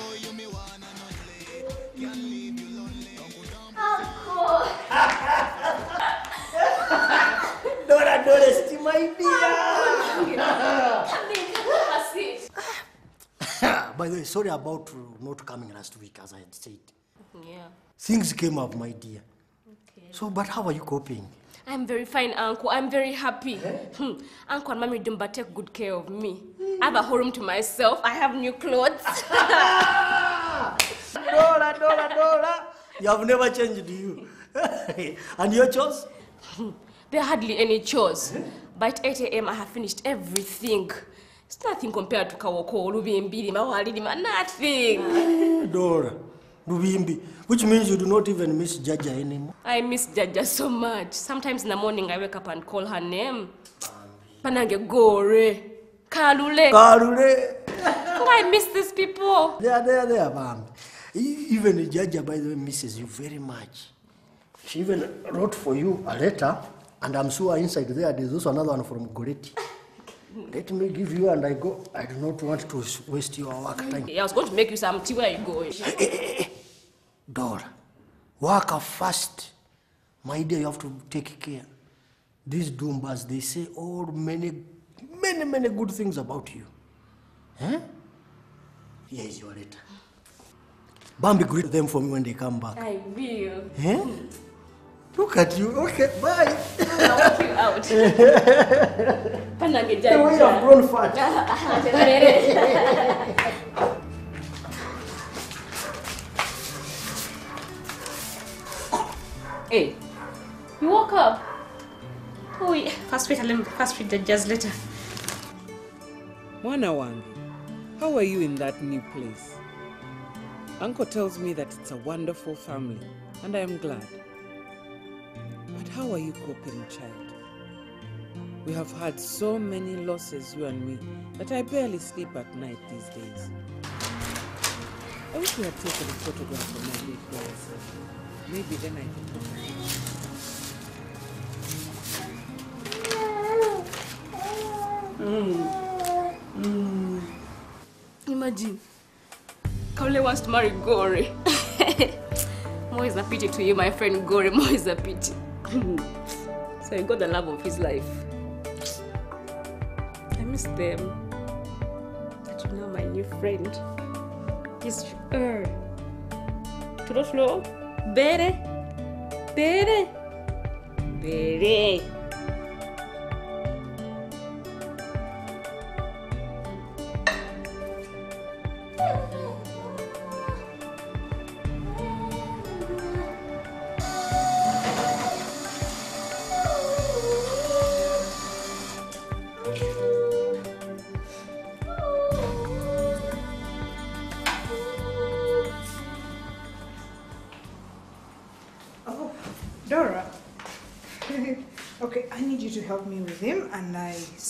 Sti my By the way, sorry about not coming last week, as I had said. Yeah. Things came up, my dear. Okay. So, but how are you coping? I'm very fine, Uncle. I'm very happy. Hmm. Uncle and Mommy Dumba take good care of me. Mm. I have a whole room to myself. I have new clothes. Dora, Dora, Dora. You have never changed, you. and your chores? there are hardly any chores. By 8 a.m., I have finished everything. It's nothing compared to Kawoko, Lubimbi, Mawalidima, nothing. Dora, Lubimbi, which means you do not even miss Jaja anymore. I miss Jaja so much. Sometimes in the morning, I wake up and call her name. Panange Gore, Kalule. Kalule. I miss these people. They are there, they are Bambi. E- Even Jaja, by the way, misses you very much. She even wrote for you a letter, and I'm sure inside there there's also another one from Goretti. Let me give you and I go. I do not want to waste your work mm, time. I was going to make you some tea where you go. Eh, eh, eh, Dora, work fast. My dear, you have to take care. These Doombas, they say all many, many, many good things about you. Huh? Here is your letter. Bambi, greet them for me when they come back. I will. Huh? Look at you. Okay, bye. I'll walk you out. Panange The way you have grown fat. Ah, ah, hey, eh, you woke up. Oh, yeah. First read, let me first read the Jaja's letter. Mwana wangu, how are you in that new place? Uncle tells me that it's a wonderful family, and I am glad. But how are you coping, child? We have had so many losses, you and me, that I barely sleep at night these days. I wish we had taken a photograph of my late grandson. Maybe then I could. Mm. Imagine. Kalule wants to marry Gore. More is a pity to you, my friend Gore. More is a pity. Hmm. so he got the love of his life. I miss them. But you know my new friend is her. Uh, Turoflo. Bere. Bere. Bere.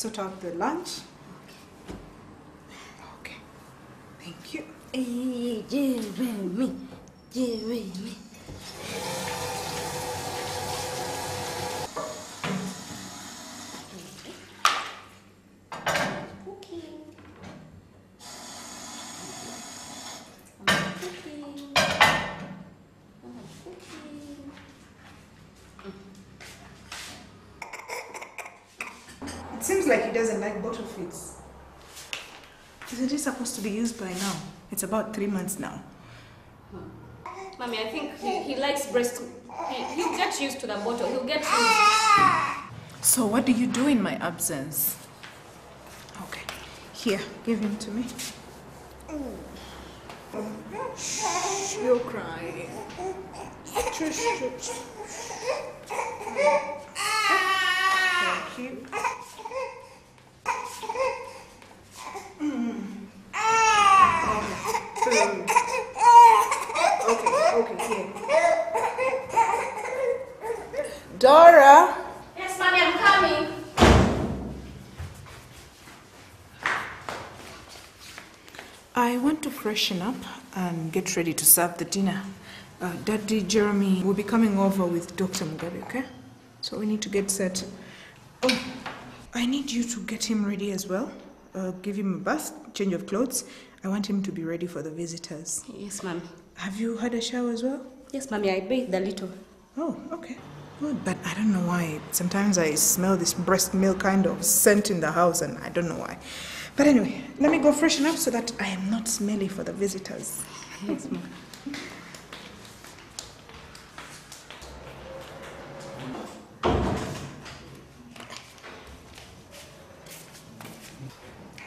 Sort out the lunch. Okay, thank you. seems like he doesn't like bottle feeds. Isn't it supposed to be used by now? It's about three months now. Mommy, I think he, he likes breast. He, he'll get used to the bottle. He'll get used. So, what do you do in my absence? Okay. Here, give him to me. Shh, you're crying. Shush, shush. Thank you. Mm. Okay. Okay, okay, here. Dora! Yes, mommy, I'm coming. I want to freshen up and get ready to serve the dinner. Uh, Daddy Jeremy will be coming over with Dr. Mugabe, okay? So we need to get set. Oh, I need you to get him ready as well. Uh, give him a bath, change of clothes. I want him to be ready for the visitors. Yes, mommy. Have you had a shower as well? Yes, mommy, I bathed a little. Oh, okay. Good, but I don't know why. Sometimes I smell this breast milk kind of scent in the house, and I don't know why. But anyway, let me go freshen up so that I am not smelly for the visitors. Yes, mom.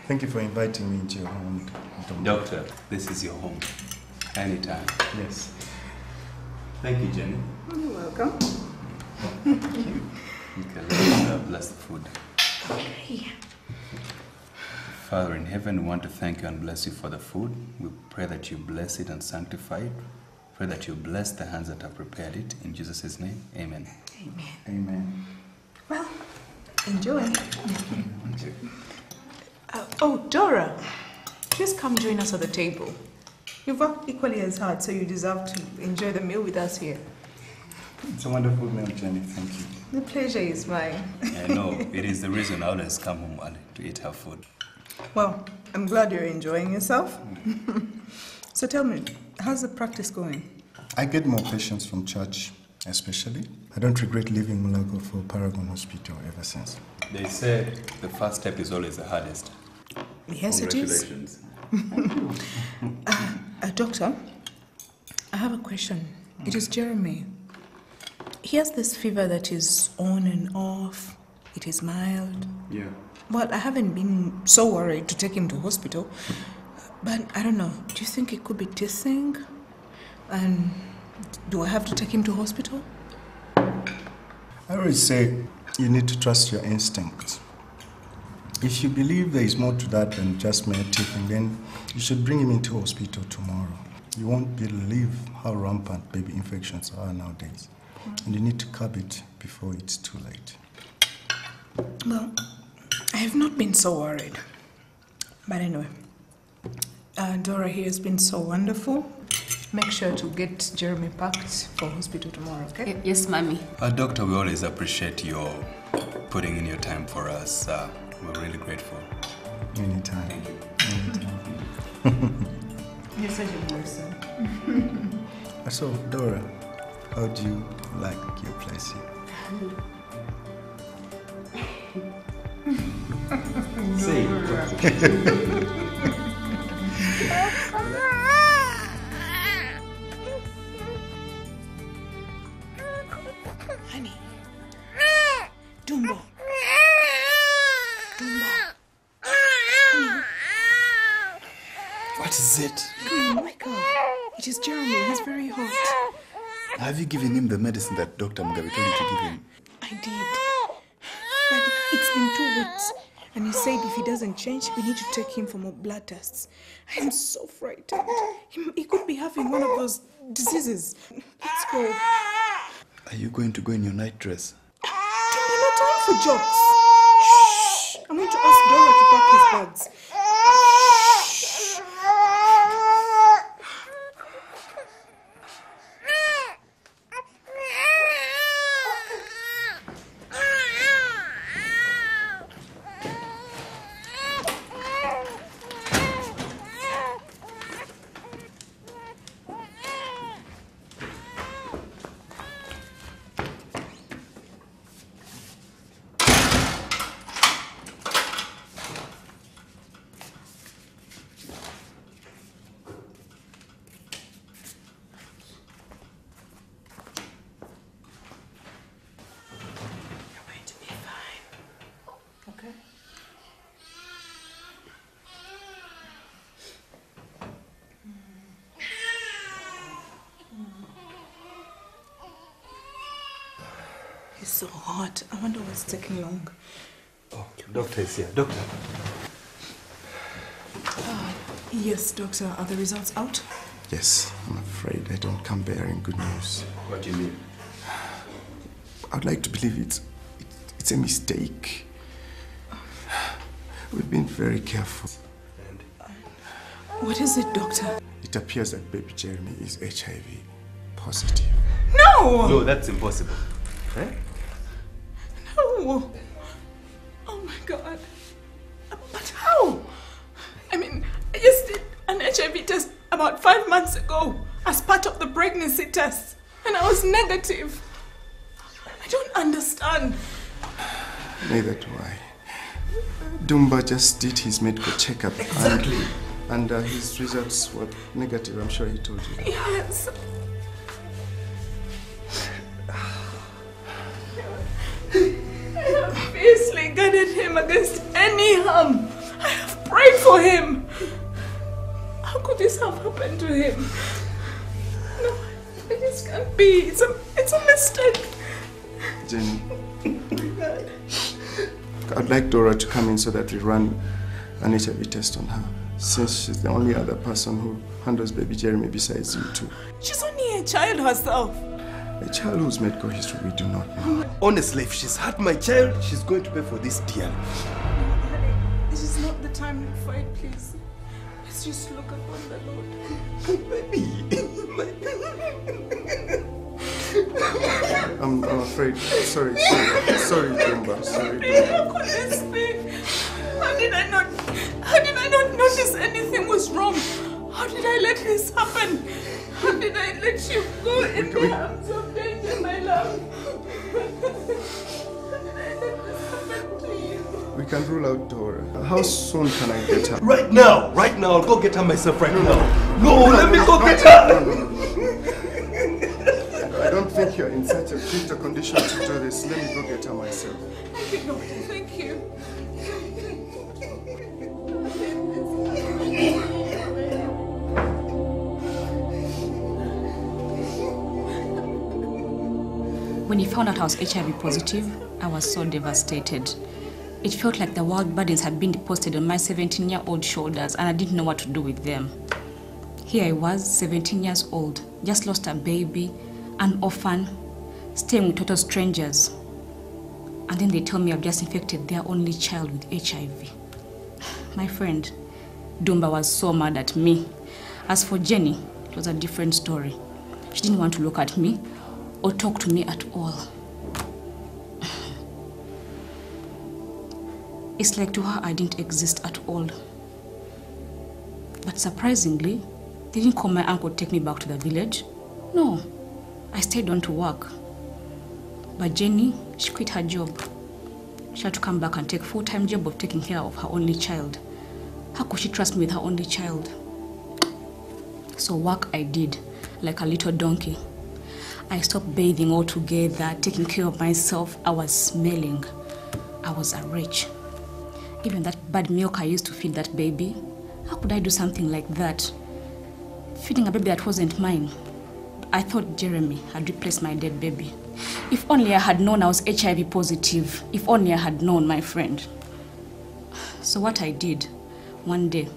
Thank you for inviting me into your home. Doctor, this is your home. Anytime. Yes. Thank you, Jenny. You're welcome. Okay, let's uh, bless the food. Okay. Father in heaven, we want to thank you and bless you for the food. We pray that you bless it and sanctify it. Pray that you bless the hands that have prepared it. In Jesus' name, amen. Amen. Amen. Well, enjoy. Uh, oh, Dora, please come join us at the table. You've worked equally as hard, so you deserve to enjoy the meal with us here. It's a wonderful meal, Jenny. Thank you. The pleasure is mine. I know, it is the reason I always come home early to eat her food. Well, I'm glad you're enjoying yourself. so tell me, how's the practice going? I get more patients from church, especially. I don't regret leaving Mulago for Paragon Hospital ever since. They say the first step is always the hardest. Yes, it is. Congratulations. uh, uh, doctor, I have a question. It is Jeremy. He has this fever that is on and off. It is mild. Yeah. Well, I haven't been so worried to take him to hospital. But I don't know. Do you think it could be teething? And do I have to take him to hospital? I always say you need to trust your instincts. If you believe there is more to that than just mere teething, then you should bring him into hospital tomorrow. You won't believe how rampant baby infections are nowadays. And you need to curb it before it's too late. Well, I have not been so worried. But anyway, uh, Dora here has been so wonderful. Make sure to get Jeremy packed for hospital tomorrow, okay? Yes, mommy. Uh, doctor, we always appreciate your putting in your time for us. Uh, we're really grateful. Anytime. Anytime. You're such a boy, son. So, Dora, how do you like your place here? Say Honey. Dumba. Dumba. What is it? Oh my god. It is Jeremy. He's very hot. Have you given him the medicine that Dr. Mugabe told you to give him? I did. But it's been two weeks. And he said if he doesn't change, we need to take him for more blood tests. I am so frightened. He, he could be having one of those diseases. Let's go. Are you going to go in your night dress? Timber, no time for jokes. Shh. I'm going to ask Dora to pack his bags. So. I wonder what's taking long. Oh, doctor is here. Doctor. Yes, doctor. Are the results out? Yes, I'm afraid I don't come bearing good news. What do you mean? I'd like to believe it's, it's a mistake. We've been very careful. And? What is it, doctor? It appears that baby Jeremy is HIV positive. No! No, that's impossible. Eh? Test, and I was negative. I don't understand. Neither do I. Dumba just did his medical checkup. Exactly. And, and uh, his results were negative, I'm sure he told you. Yes. So that we run an HIV test on her, since she's the only other person who handles baby Jeremy besides you two. She's only a child herself. A child whose medical history we do not know. Honestly, if she's hurt my child, she's going to pay for this dearly. This is not the time to fight, please. Let's just look upon the Lord. I'm, I'm afraid. Sorry, sorry, sorry, Dumba. Sorry. How could this be? How did I not? How did I not notice anything was wrong? How did I let this happen? How did I let you go in the arms of danger, my love? How did I let this happen to you? We can rule out Dora. How soon can I get her? Right now, right now, I'll go get her myself right now. No, let me go get her. I don't think you're in such a condition to do this. Let me go get her myself. Thank you, doctor. Thank you. When he found out I was HIV positive, I was so devastated. It felt like the world burdens had been deposited on my 17 year old shoulders and I didn't know what to do with them. Here I was, 17 years old, just lost a baby, an orphan, staying with total strangers. And then they tell me I've just infected their only child with HIV. My friend, Dumba was so mad at me. As for Jenny, it was a different story. She didn't want to look at me or talk to me at all. It's like to her I didn't exist at all. But surprisingly, they didn't call my uncle to take me back to the village. No, I stayed on to work. But Jenny, she quit her job. She had to come back and take full-time job of taking care of her only child. How could she trust me with her only child? So work I did, like a little donkey. I stopped bathing altogether, taking care of myself. I was smelling. I was a wretch. Even that bad milk I used to feed that baby, how could I do something like that? Feeding a baby that wasn't mine. I thought Jeremy had replaced my dead baby. If only I had known I was HIV positive. If only I had known, my friend. So what I did, one day,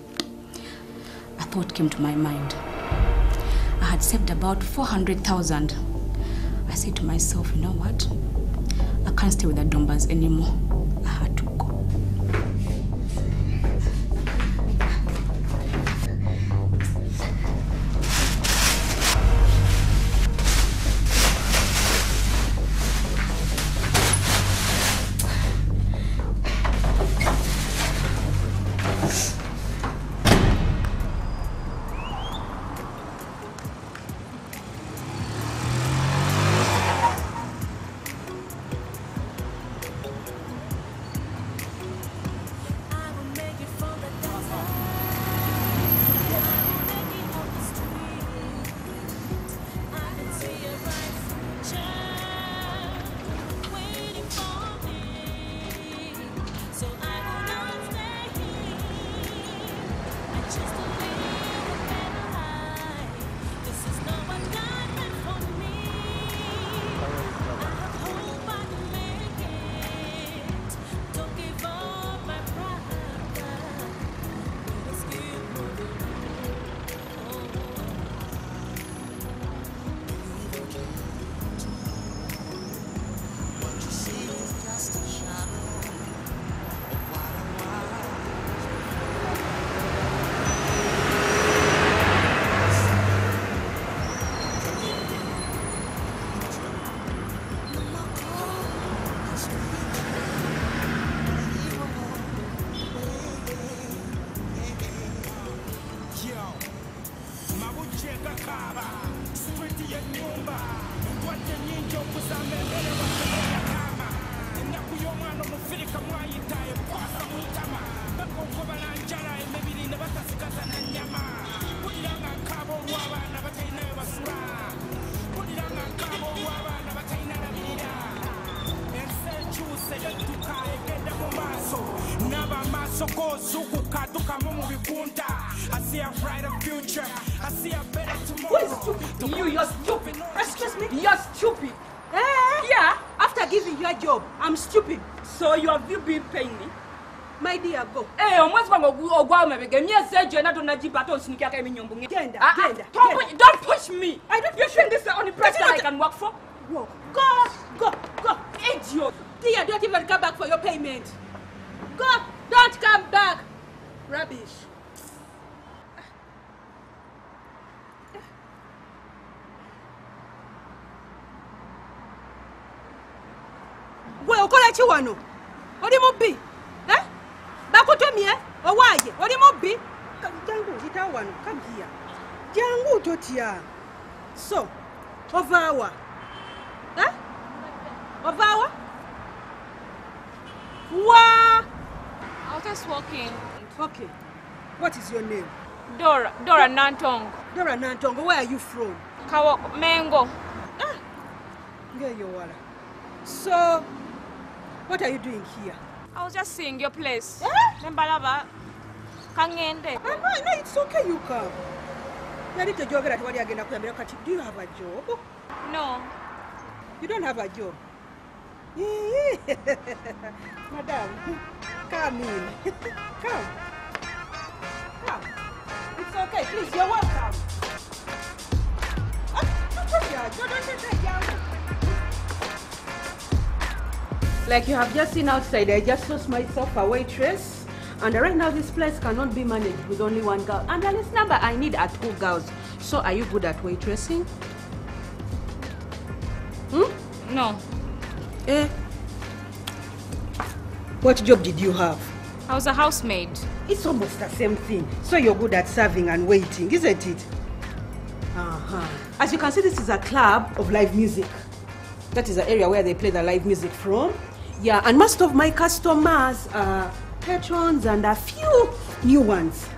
a thought came to my mind. I had saved about 400,000. I said to myself, you know what? I can't stay with the Dumbas anymore. Wangu ogu- ogwawo mabega emyezi egyo ena tonagipata onsinikako eminyombo nge- Genda, Ah, ah, genda, don't genda. push- Don't push me. I don't you think this is the only place that I can work for? Walk. Go, go, go. Idiot. Dear, don't even come back for your payment. Go. Don't come back. Rubbish. gwe okola ki wano oli mubbi Eh? bakutumye owaaye oli mubbi Ka- jangu yitawo wano kagiya jangu totya so ovaawa Eh? ovaawa wa I was just walking. okay what is your name Dora, Dora Nantongo. Where are you from Kawoko, Mengo. ngeyo wala so what are you doing here I was just seeing your place. Nembalaba. Kangende. Ah, no, no, it's okay you come yali tegyogera tewali agenda kuyambira kati do you have a job No. you don't have a job madam come in come Like you have just seen outside, I just sourced myself a waitress. And right now, this place cannot be managed with only one girl. And the least number I need are two girls. So, are you good at waitressing? Hmm? No. Eh? What job did you have? I was a housemaid. It's almost the same thing. So, you're good at serving and waiting, isn't it? Uh-huh. As you can see, this is a club of live music. That is the area where they play the live music from. Yeah, and most of my customers are patrons and a few new ones.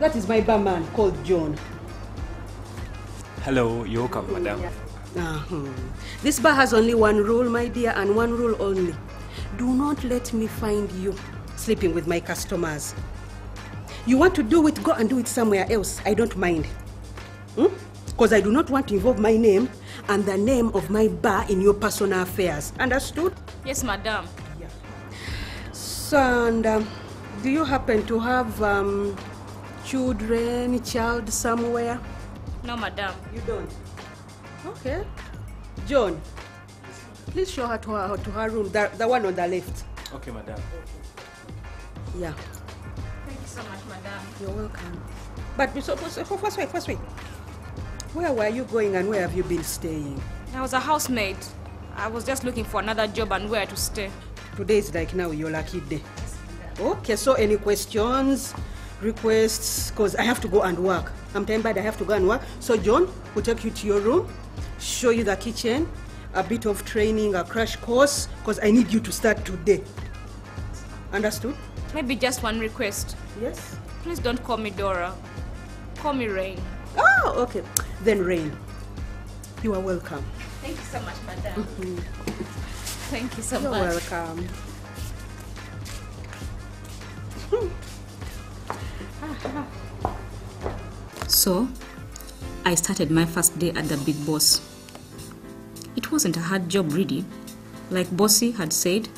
That is my barman called John. Hello, you're welcome, madam. Uh-huh. This bar has only one rule, my dear, and one rule only. Do not let me find you sleeping with my customers. You want to do it, go and do it somewhere else. I don't mind. Because I do not want to involve my name and the name of my bar in your personal affairs. Understood? Yes, madam. Yeah. So, and um, do you happen to have um, children, child somewhere? No, madam. You don't? Okay. John, please show her to her, to her room, the, the one on the left. Okay, madam. Yeah. Thank you so much, madam. You're welcome. But so, so, so first way, first way. Where were you going and where have you been staying? I was a housemaid. I was just looking for another job and where to stay. Today is like now your lucky day. Okay, so any questions, requests? Because I have to go and work. I'm time bad, I have to go and work. So, John will take you to your room, show you the kitchen, a bit of training, a crash course, because I need you to start today. Understood? Maybe just one request. Yes? Please don't call me Dora. Call me Rain. Oh, okay. Then, Rain, you are welcome. Thank you so much, madam. Mm-hmm. Thank you so much. You're welcome. So, I started my first day at the Big Boss. It wasn't a hard job, really. Like Bossy had said,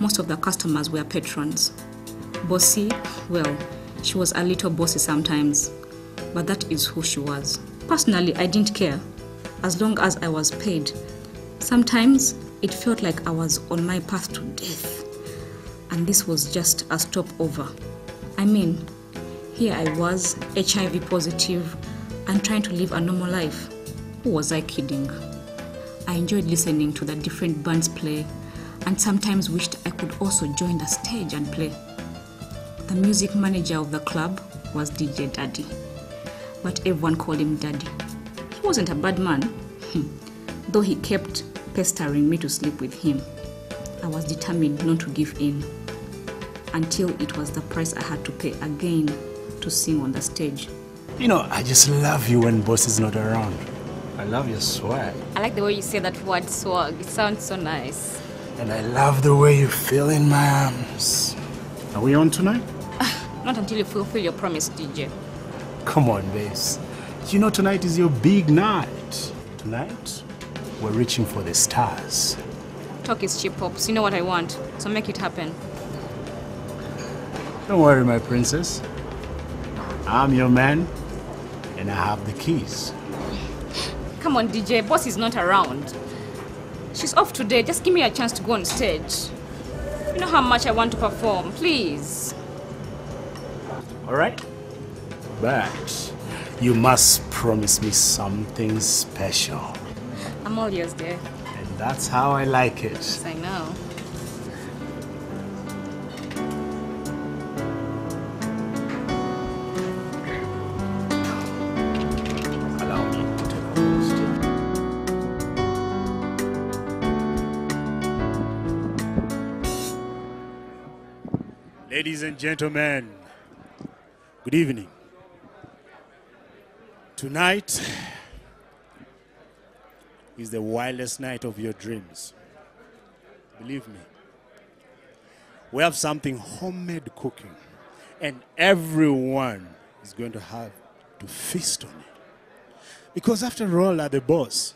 most of the customers were patrons. Bossy, well, she was a little bossy sometimes, but that is who she was. Personally, I didn't care, as long as I was paid. Sometimes it felt like I was on my path to death, and this was just a stopover. I mean, here I was, HIV positive, and trying to live a normal life. Who was I kidding? I enjoyed listening to the different bands play, and sometimes wished I could also join the stage and play. The music manager of the club was DJ Daddy. But everyone called him Daddy. He wasn't a bad man, Hmm. though he kept pestering me to sleep with him. I was determined not to give in until it was the price I had to pay again to sing on the stage. You know, I just love you when boss is not around. I love your swag. I like the way you say that word swag. It sounds so nice. And I love the way you feel in my arms. Are we on tonight? Not until you fulfill your promise, DJ. Come on, babes. You know tonight is your big night. Tonight, we're reaching for the stars. Talk is cheap, Pops. You know what I want, so make it happen. Don't worry, my princess. I'm your man, and I have the keys. Come on, DJ. Boss is not around. She's off today. Just give me a chance to go on stage. You know how much I want to perform. Please. All right? But you must promise me something special. I'm all yours, dear. And that's how I like it. Yes, I know. Allow me to take over the stage. Ladies and gentlemen, good evening. Tonight is the wildest night of your dreams. Believe me. We have something homemade cooking, and everyone is going to have to feast on it. Because after all, are the boss.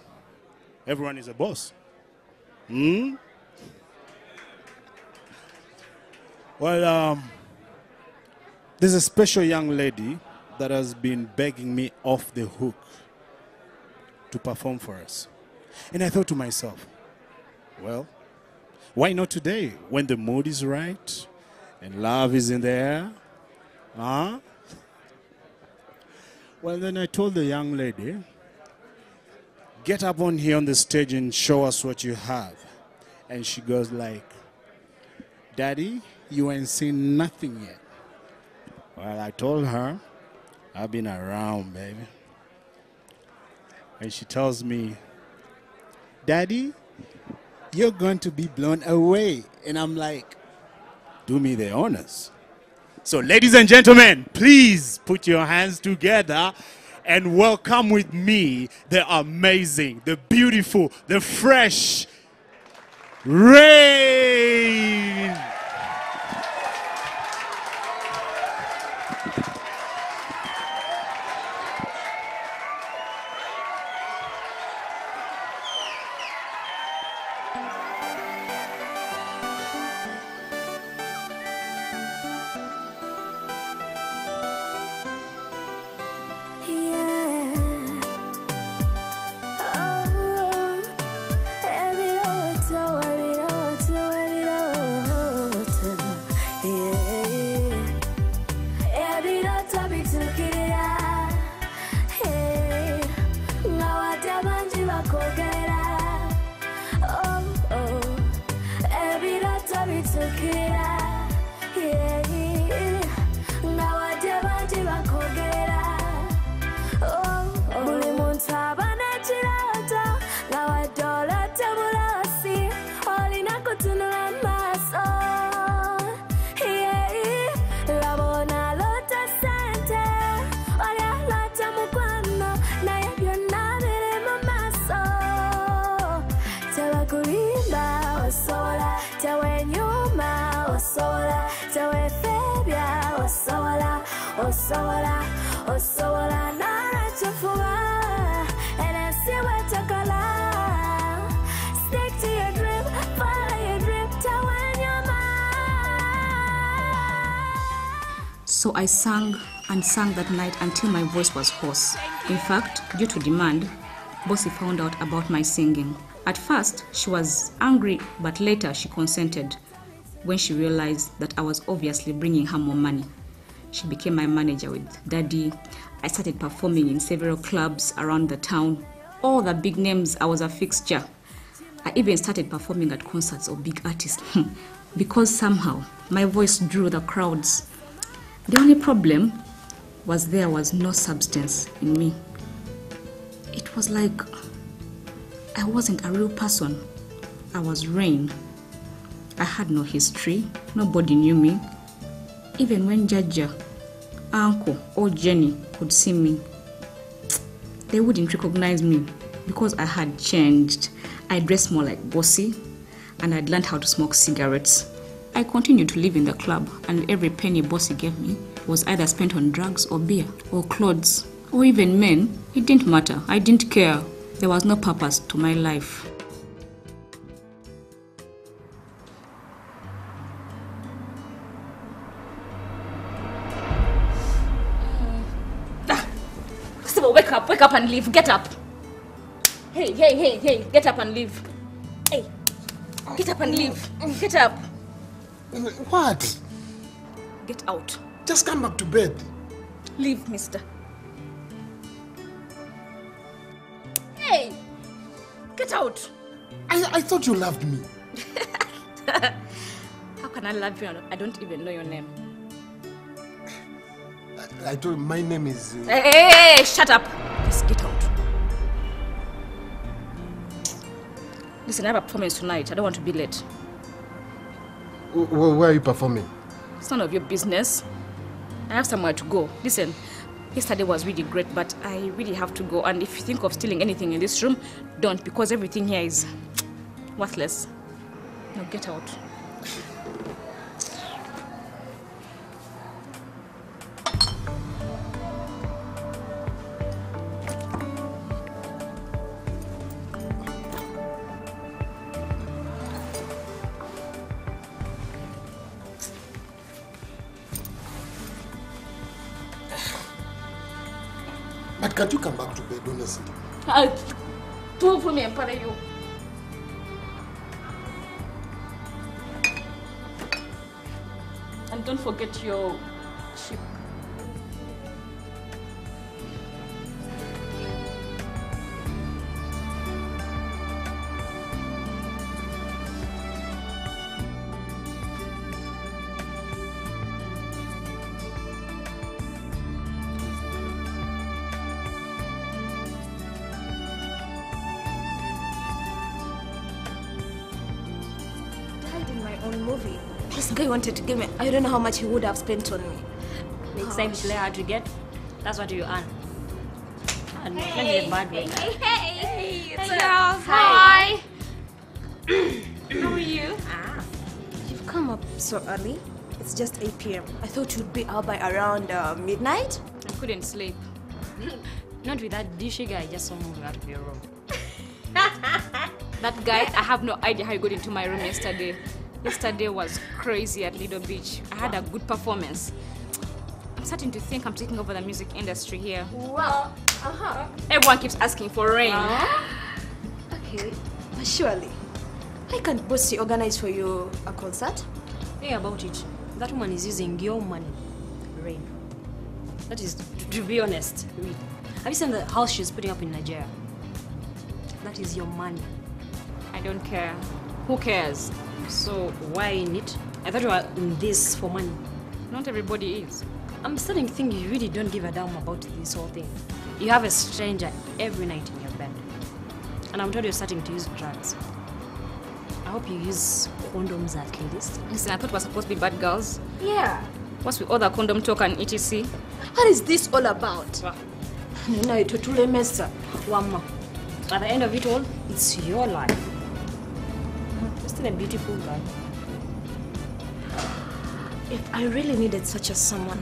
Everyone is a boss. Hmm? Well, um, there's a special young lady that has been begging me off the hook to perform for us. And I thought to myself, well, why not today when the mood is right and love is in the air? Huh? Well, then I told the young lady, get up on here on the stage and show us what you have. And she goes like, Daddy, you ain't seen nothing yet. Well, I told her, I've been around, baby. And she tells me, Daddy, you're going to be blown away. And I'm like, do me the honors. So, ladies and gentlemen, please put your hands together and welcome with me the amazing, the beautiful, the fresh Rain. Sang and sang that night until my voice was hoarse. In fact, due to demand, Bossy found out about my singing. At first, she was angry, but later she consented when she realized that I was obviously bringing her more money. She became my manager with Daddy. I started performing in several clubs around the town. All the big names, I was a fixture. I even started performing at concerts of big artists because somehow my voice drew the crowds. The only problem was there was no substance in me. It was like I wasn't a real person. I was Rain. I had no history. Nobody knew me. Even when Jaja, Uncle, or Jenny could see me, they wouldn't recognize me because I had changed. I dressed more like Bossy and I'd learned how to smoke cigarettes. I continued to live in the club, and every penny Bossy gave me was either spent on drugs or beer or clothes or even men. It didn't matter. I didn't care. There was no purpose to my life. Wake up, wake up and leave. Get up. Hey, hey, hey, hey, get up and leave. Hey, get up and leave. Get up. What? Get out. Just come back to bed. Leave, mister. Hey, get out. I, I thought you loved me. How can I love you? I don't even know your name. I told you my name is. uh, Hey, hey, hey, hey, shut up. Just get out. Listen, I have a promise tonight. I don't want to be late. Wh- wh- where are you performing? It's none of your business. I have somewhere to go. Listen, yesterday was really great, but I really have to go. And if you think of stealing anything in this room, don't, because everything here is worthless. Now get out. Can't you come back to bed, honestly? I'll do for me and you. And don't forget your chip. Wanted to give me, I don't know how much he would have spent on me. Next time you learn how to get, that's what you earn. And not in a bad way. Hey, hey, Hey, girls. Hi. How are you? Ah. You've come up so early. It's just 8 p.m. I thought you'd be out by around uh, midnight. I couldn't sleep. Not with that douchey guy just saw moving out of your room. That guy, I have no idea how he got into my room yesterday. Yesterday was crazy at Lido Beach. I had a good performance. I'm starting to think I'm taking over the music industry here. Well, uh-huh. Everyone keeps asking for rain. Okay, but surely. Why can't Bossy organize for you a concert? Hey, about it. That woman is using your money, Rain. That is, to, to be honest, read. Have you seen the house she's putting up in Nigeria? That is your money. I don't care. Who cares? So why in it? I thought you were in this for money. Not everybody is. I'm starting to think you really don't give a damn about this whole thing. You have a stranger every night in your bed. And I'm told you're starting to use drugs. I hope you use condoms at least. Listen, I thought we're supposed to be bad girls. Yeah. What's with all the condom talk and etc? What is this all about? Nina itotule mesa. Wama. At the end of it all, it's your life. You're still a beautiful girl. If I really needed such a someone,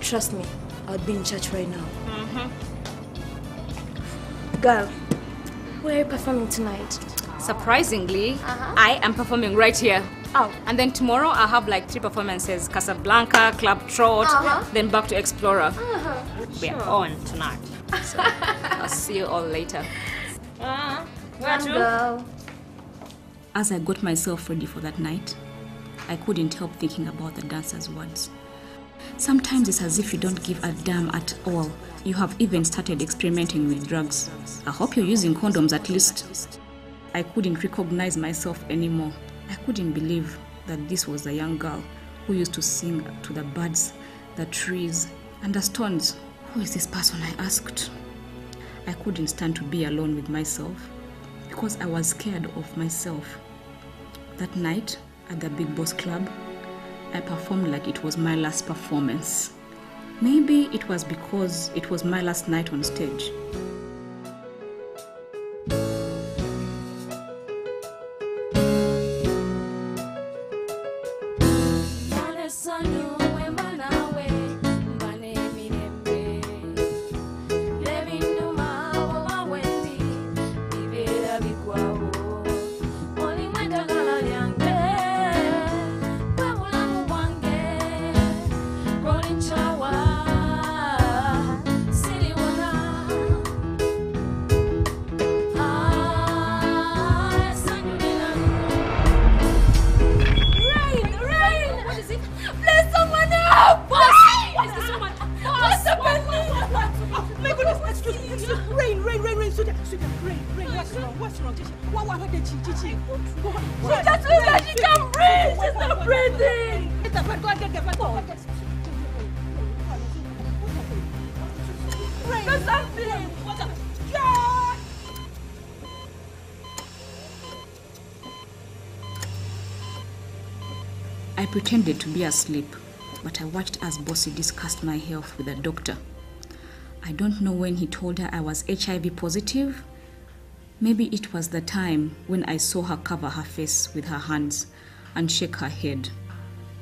trust me, I'd be in church right now. Mm-hmm. Girl, where are you performing tonight? Surprisingly, I am performing right here. Oh. And then tomorrow I'll have like three performances Casablanca, Club Trot, Uh-huh. then back to Explorer. We're on tonight. So I'll see you all later. Uh, One girl. As I got myself ready for that night, I couldn't help thinking about the dancer's words. Sometimes it's as if you don't give a damn at all. You have even started experimenting with drugs. I hope you're using condoms at least. I couldn't recognize myself anymore. I couldn't believe that this was the young girl who used to sing to the birds, the trees, and the stones. who is this person? I asked. I couldn't stand to be alone with myself because I was scared of myself. That night at the Big Boss Club, I performed like it was my last performance. Maybe it was because it was my last night on stage. Be asleep, but I watched as Bossy discussed my health with the doctor. I don't know when he told her I was HIV positive. Maybe it was the time when I saw her cover her face with her hands and shake her head.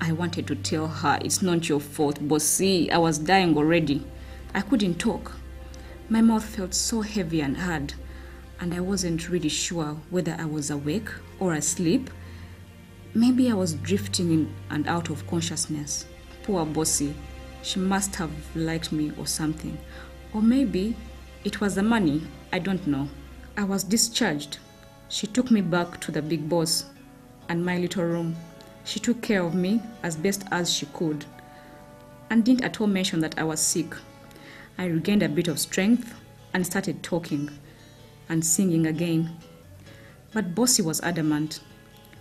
I wanted to tell her it's not your fault, Bossy. I was dying already. I couldn't talk. My mouth felt so heavy and hard, and I wasn't really sure whether I was awake or asleep. Maybe I was drifting in and out of consciousness. Poor Bossy. She must have liked me or something. Or maybe it was the money. I don't know. I was discharged. She took me back to the big boss and my little room. She took care of me as best as she could and didn't at all mention that I was sick. I regained a bit of strength and started talking and singing again. But Bossy was adamant.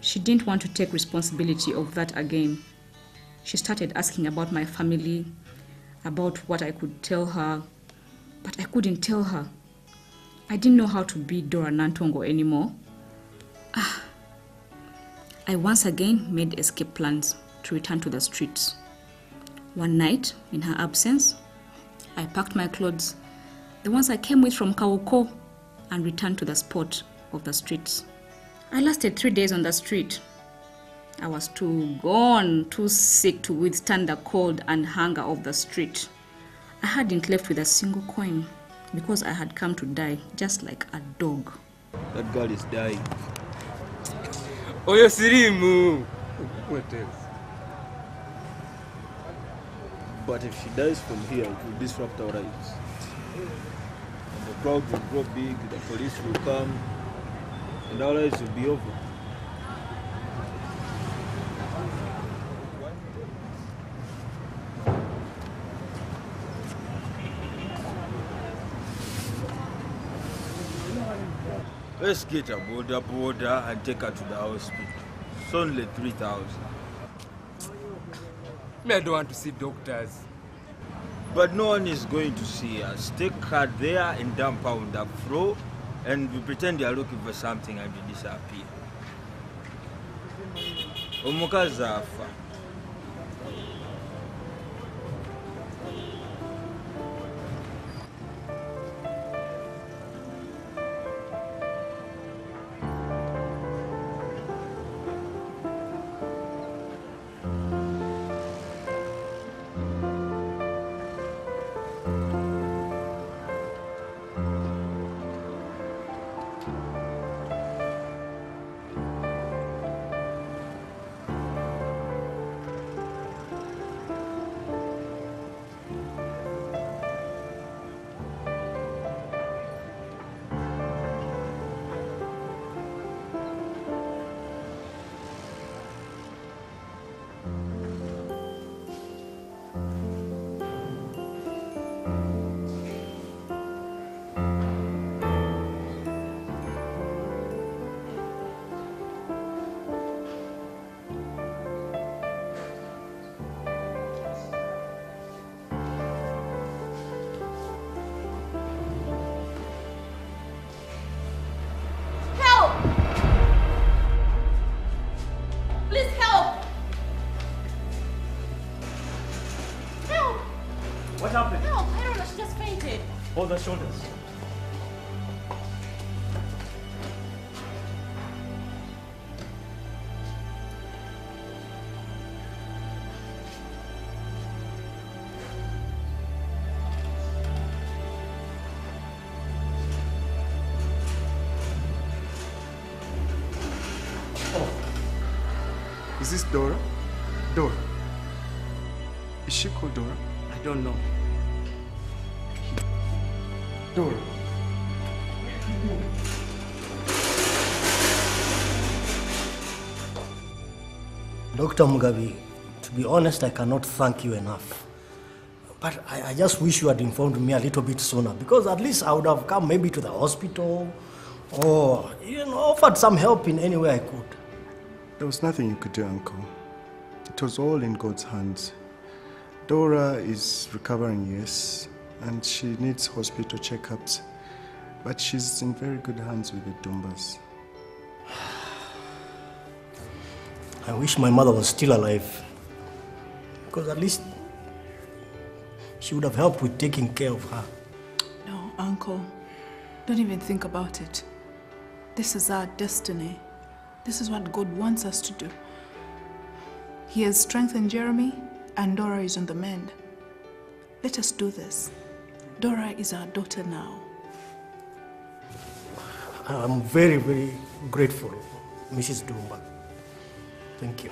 She didn't want to take responsibility of that again. She started asking about my family, about what I could tell her, but I couldn't tell her. I didn't know how to be Dora Nantongo anymore. Ah. I once again made escape plans to return to the streets. One night, in her absence, I packed my clothes, the ones I came with from Kawoko, and returned to the spot of the streets. I lasted three days on the street. I was too gone, too sick to withstand the cold and hunger of the street. I hadn't left with a single coin because I had come to die just like a dog. That girl is dying. Oyo sirimu. What else? But if she dies from here, it will disrupt our lives. And the crowd will grow big, the police will come, and our lives will be over. Let's get a border border and take her to the hospital. It's only 3,000. Me, I don't want to see doctors. But no one is going to see us. Take her there and dump her on the floor, and we pretend you are looking for something and you disappear. Shoulder, shoulders. Is this Dora? Dora. Is she called Dora? I don't know. Dr. Mugabe, to be honest, I cannot thank you enough. But I, I just wish you had informed me a little bit sooner because at least I would have come maybe to the hospital or, you know, offered some help in any way I could. There was nothing you could do, Uncle. It was all in God's hands. Dora is recovering, yes, and she needs hospital checkups. But she's in very good hands with the Dumbas. I wish my mother was still alive because at least she would have helped with taking care of her. No, Uncle. Don't even think about it. This is our destiny. This is what God wants us to do. He has strengthened Jeremy, and Dora is on the mend. Let us do this. Dora is our daughter now. I'm very, very grateful, Mrs. Dumba. Thank you.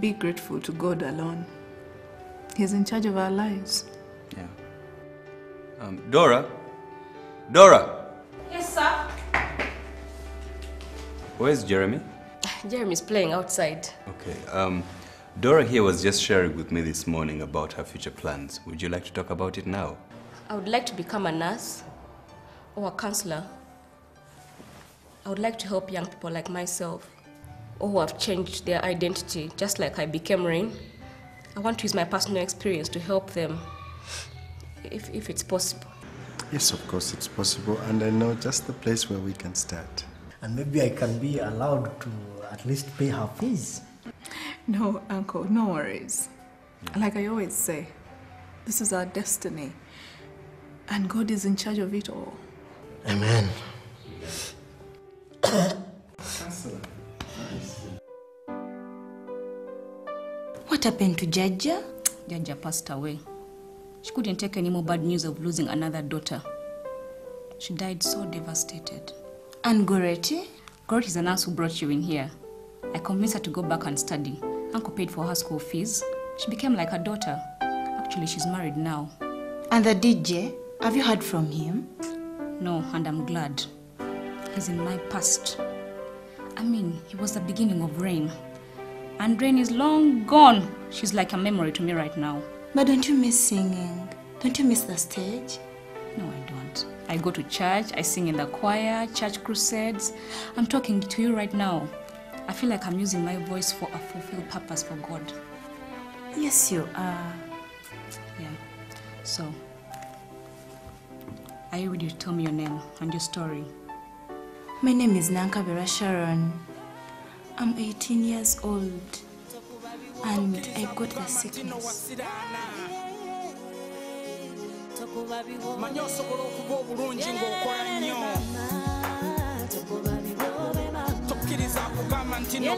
Be grateful to God alone. He's in charge of our lives. Yeah. Um, Dora? Dora! Yes, sir. Where's Jeremy? Jeremy's playing outside. Okay. Um, Dora here was just sharing with me this morning about her future plans. Would you like to talk about it now? I would like to become a nurse or a counselor. I would like to help young people like myself or who have changed their identity, just like I became Rain. I want to use my personal experience to help them, if, if it's possible. Yes, of course, it's possible, and I know just the place where we can start. And maybe I can be allowed to at least pay her fees. No, Uncle, no worries. Like I always say, this is our destiny. And God is in charge of it all. Amen. Happened to Jaja? Jaja passed away. She couldn't take any more bad news of losing another daughter. She died so devastated. And Goretti? Goreti is a nurse who brought you in here. I convinced her to go back and study. Uncle paid for her school fees. She became like a daughter. Actually, she's married now. And the DJ? Have you heard from him? No, and I'm glad. He's in my past. I mean, he was the beginning of Rain. And Rain is long gone. She's like a memory to me right now. But don't you miss singing? Don't you miss the stage? No, I don't. I go to church, I sing in the choir, church crusades. I'm talking to you right now. I feel like I'm using my voice for a fulfilled purpose for God. Yes, you are. Yeah. So, are you ready to tell me your name and your story? My name is Nankabera Sharon. I'm 18 years old and I got the sickness. manyi osobola okuba obulungi ng'okola nnyo tokkiriza kugamba nti. Wa,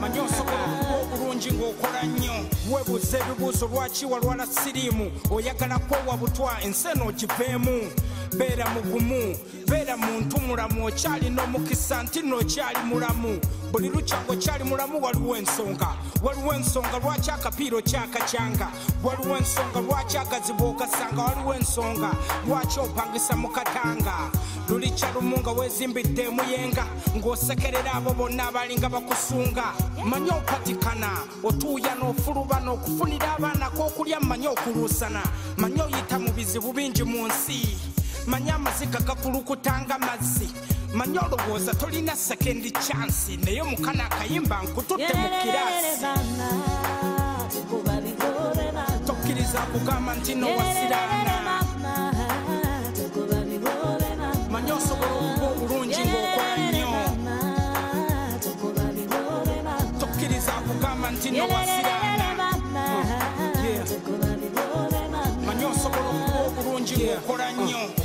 manyi osobola okuba obulungi ng'okola nnyo weebuuza ebibuuzo lwaki walwala siriimu oyagala kwewa butwa ensi eno ogiveemu beera mugumu beera muntu mulamu okyalina omukisa nti nno okyali mulamu. Buli lukya ng'okyali mulamu waliwo ensonga. Waliwo ensonga lwaki akapiira okyakacyanga waliwo ensonga lwaki agazibu ogasanga? Waliwo ensonga lwaki opangisa mu katanga? Lulikya lumu nga weezimbidde emuyenga ng'osekerera abo bonna abalinga bakusunga. Manyi opatikana otuuya n'ofuluba n'okufunira abaana k'okulya manyi okuluusana. Manyi oyita mu bizibu bingi mu nsi manyi amaziga gakulukutanga mazzi manyi olowooza tolina sekendi chansi naye mukana akayimba nkututte mu kiraasi tokkiriza kugamba nti nowasiraana manyi osobola okuba obulungi ng'okola nnyo. tokkiriza kugamba nti nowasiraana Yeah. bulungi bwokola nnyo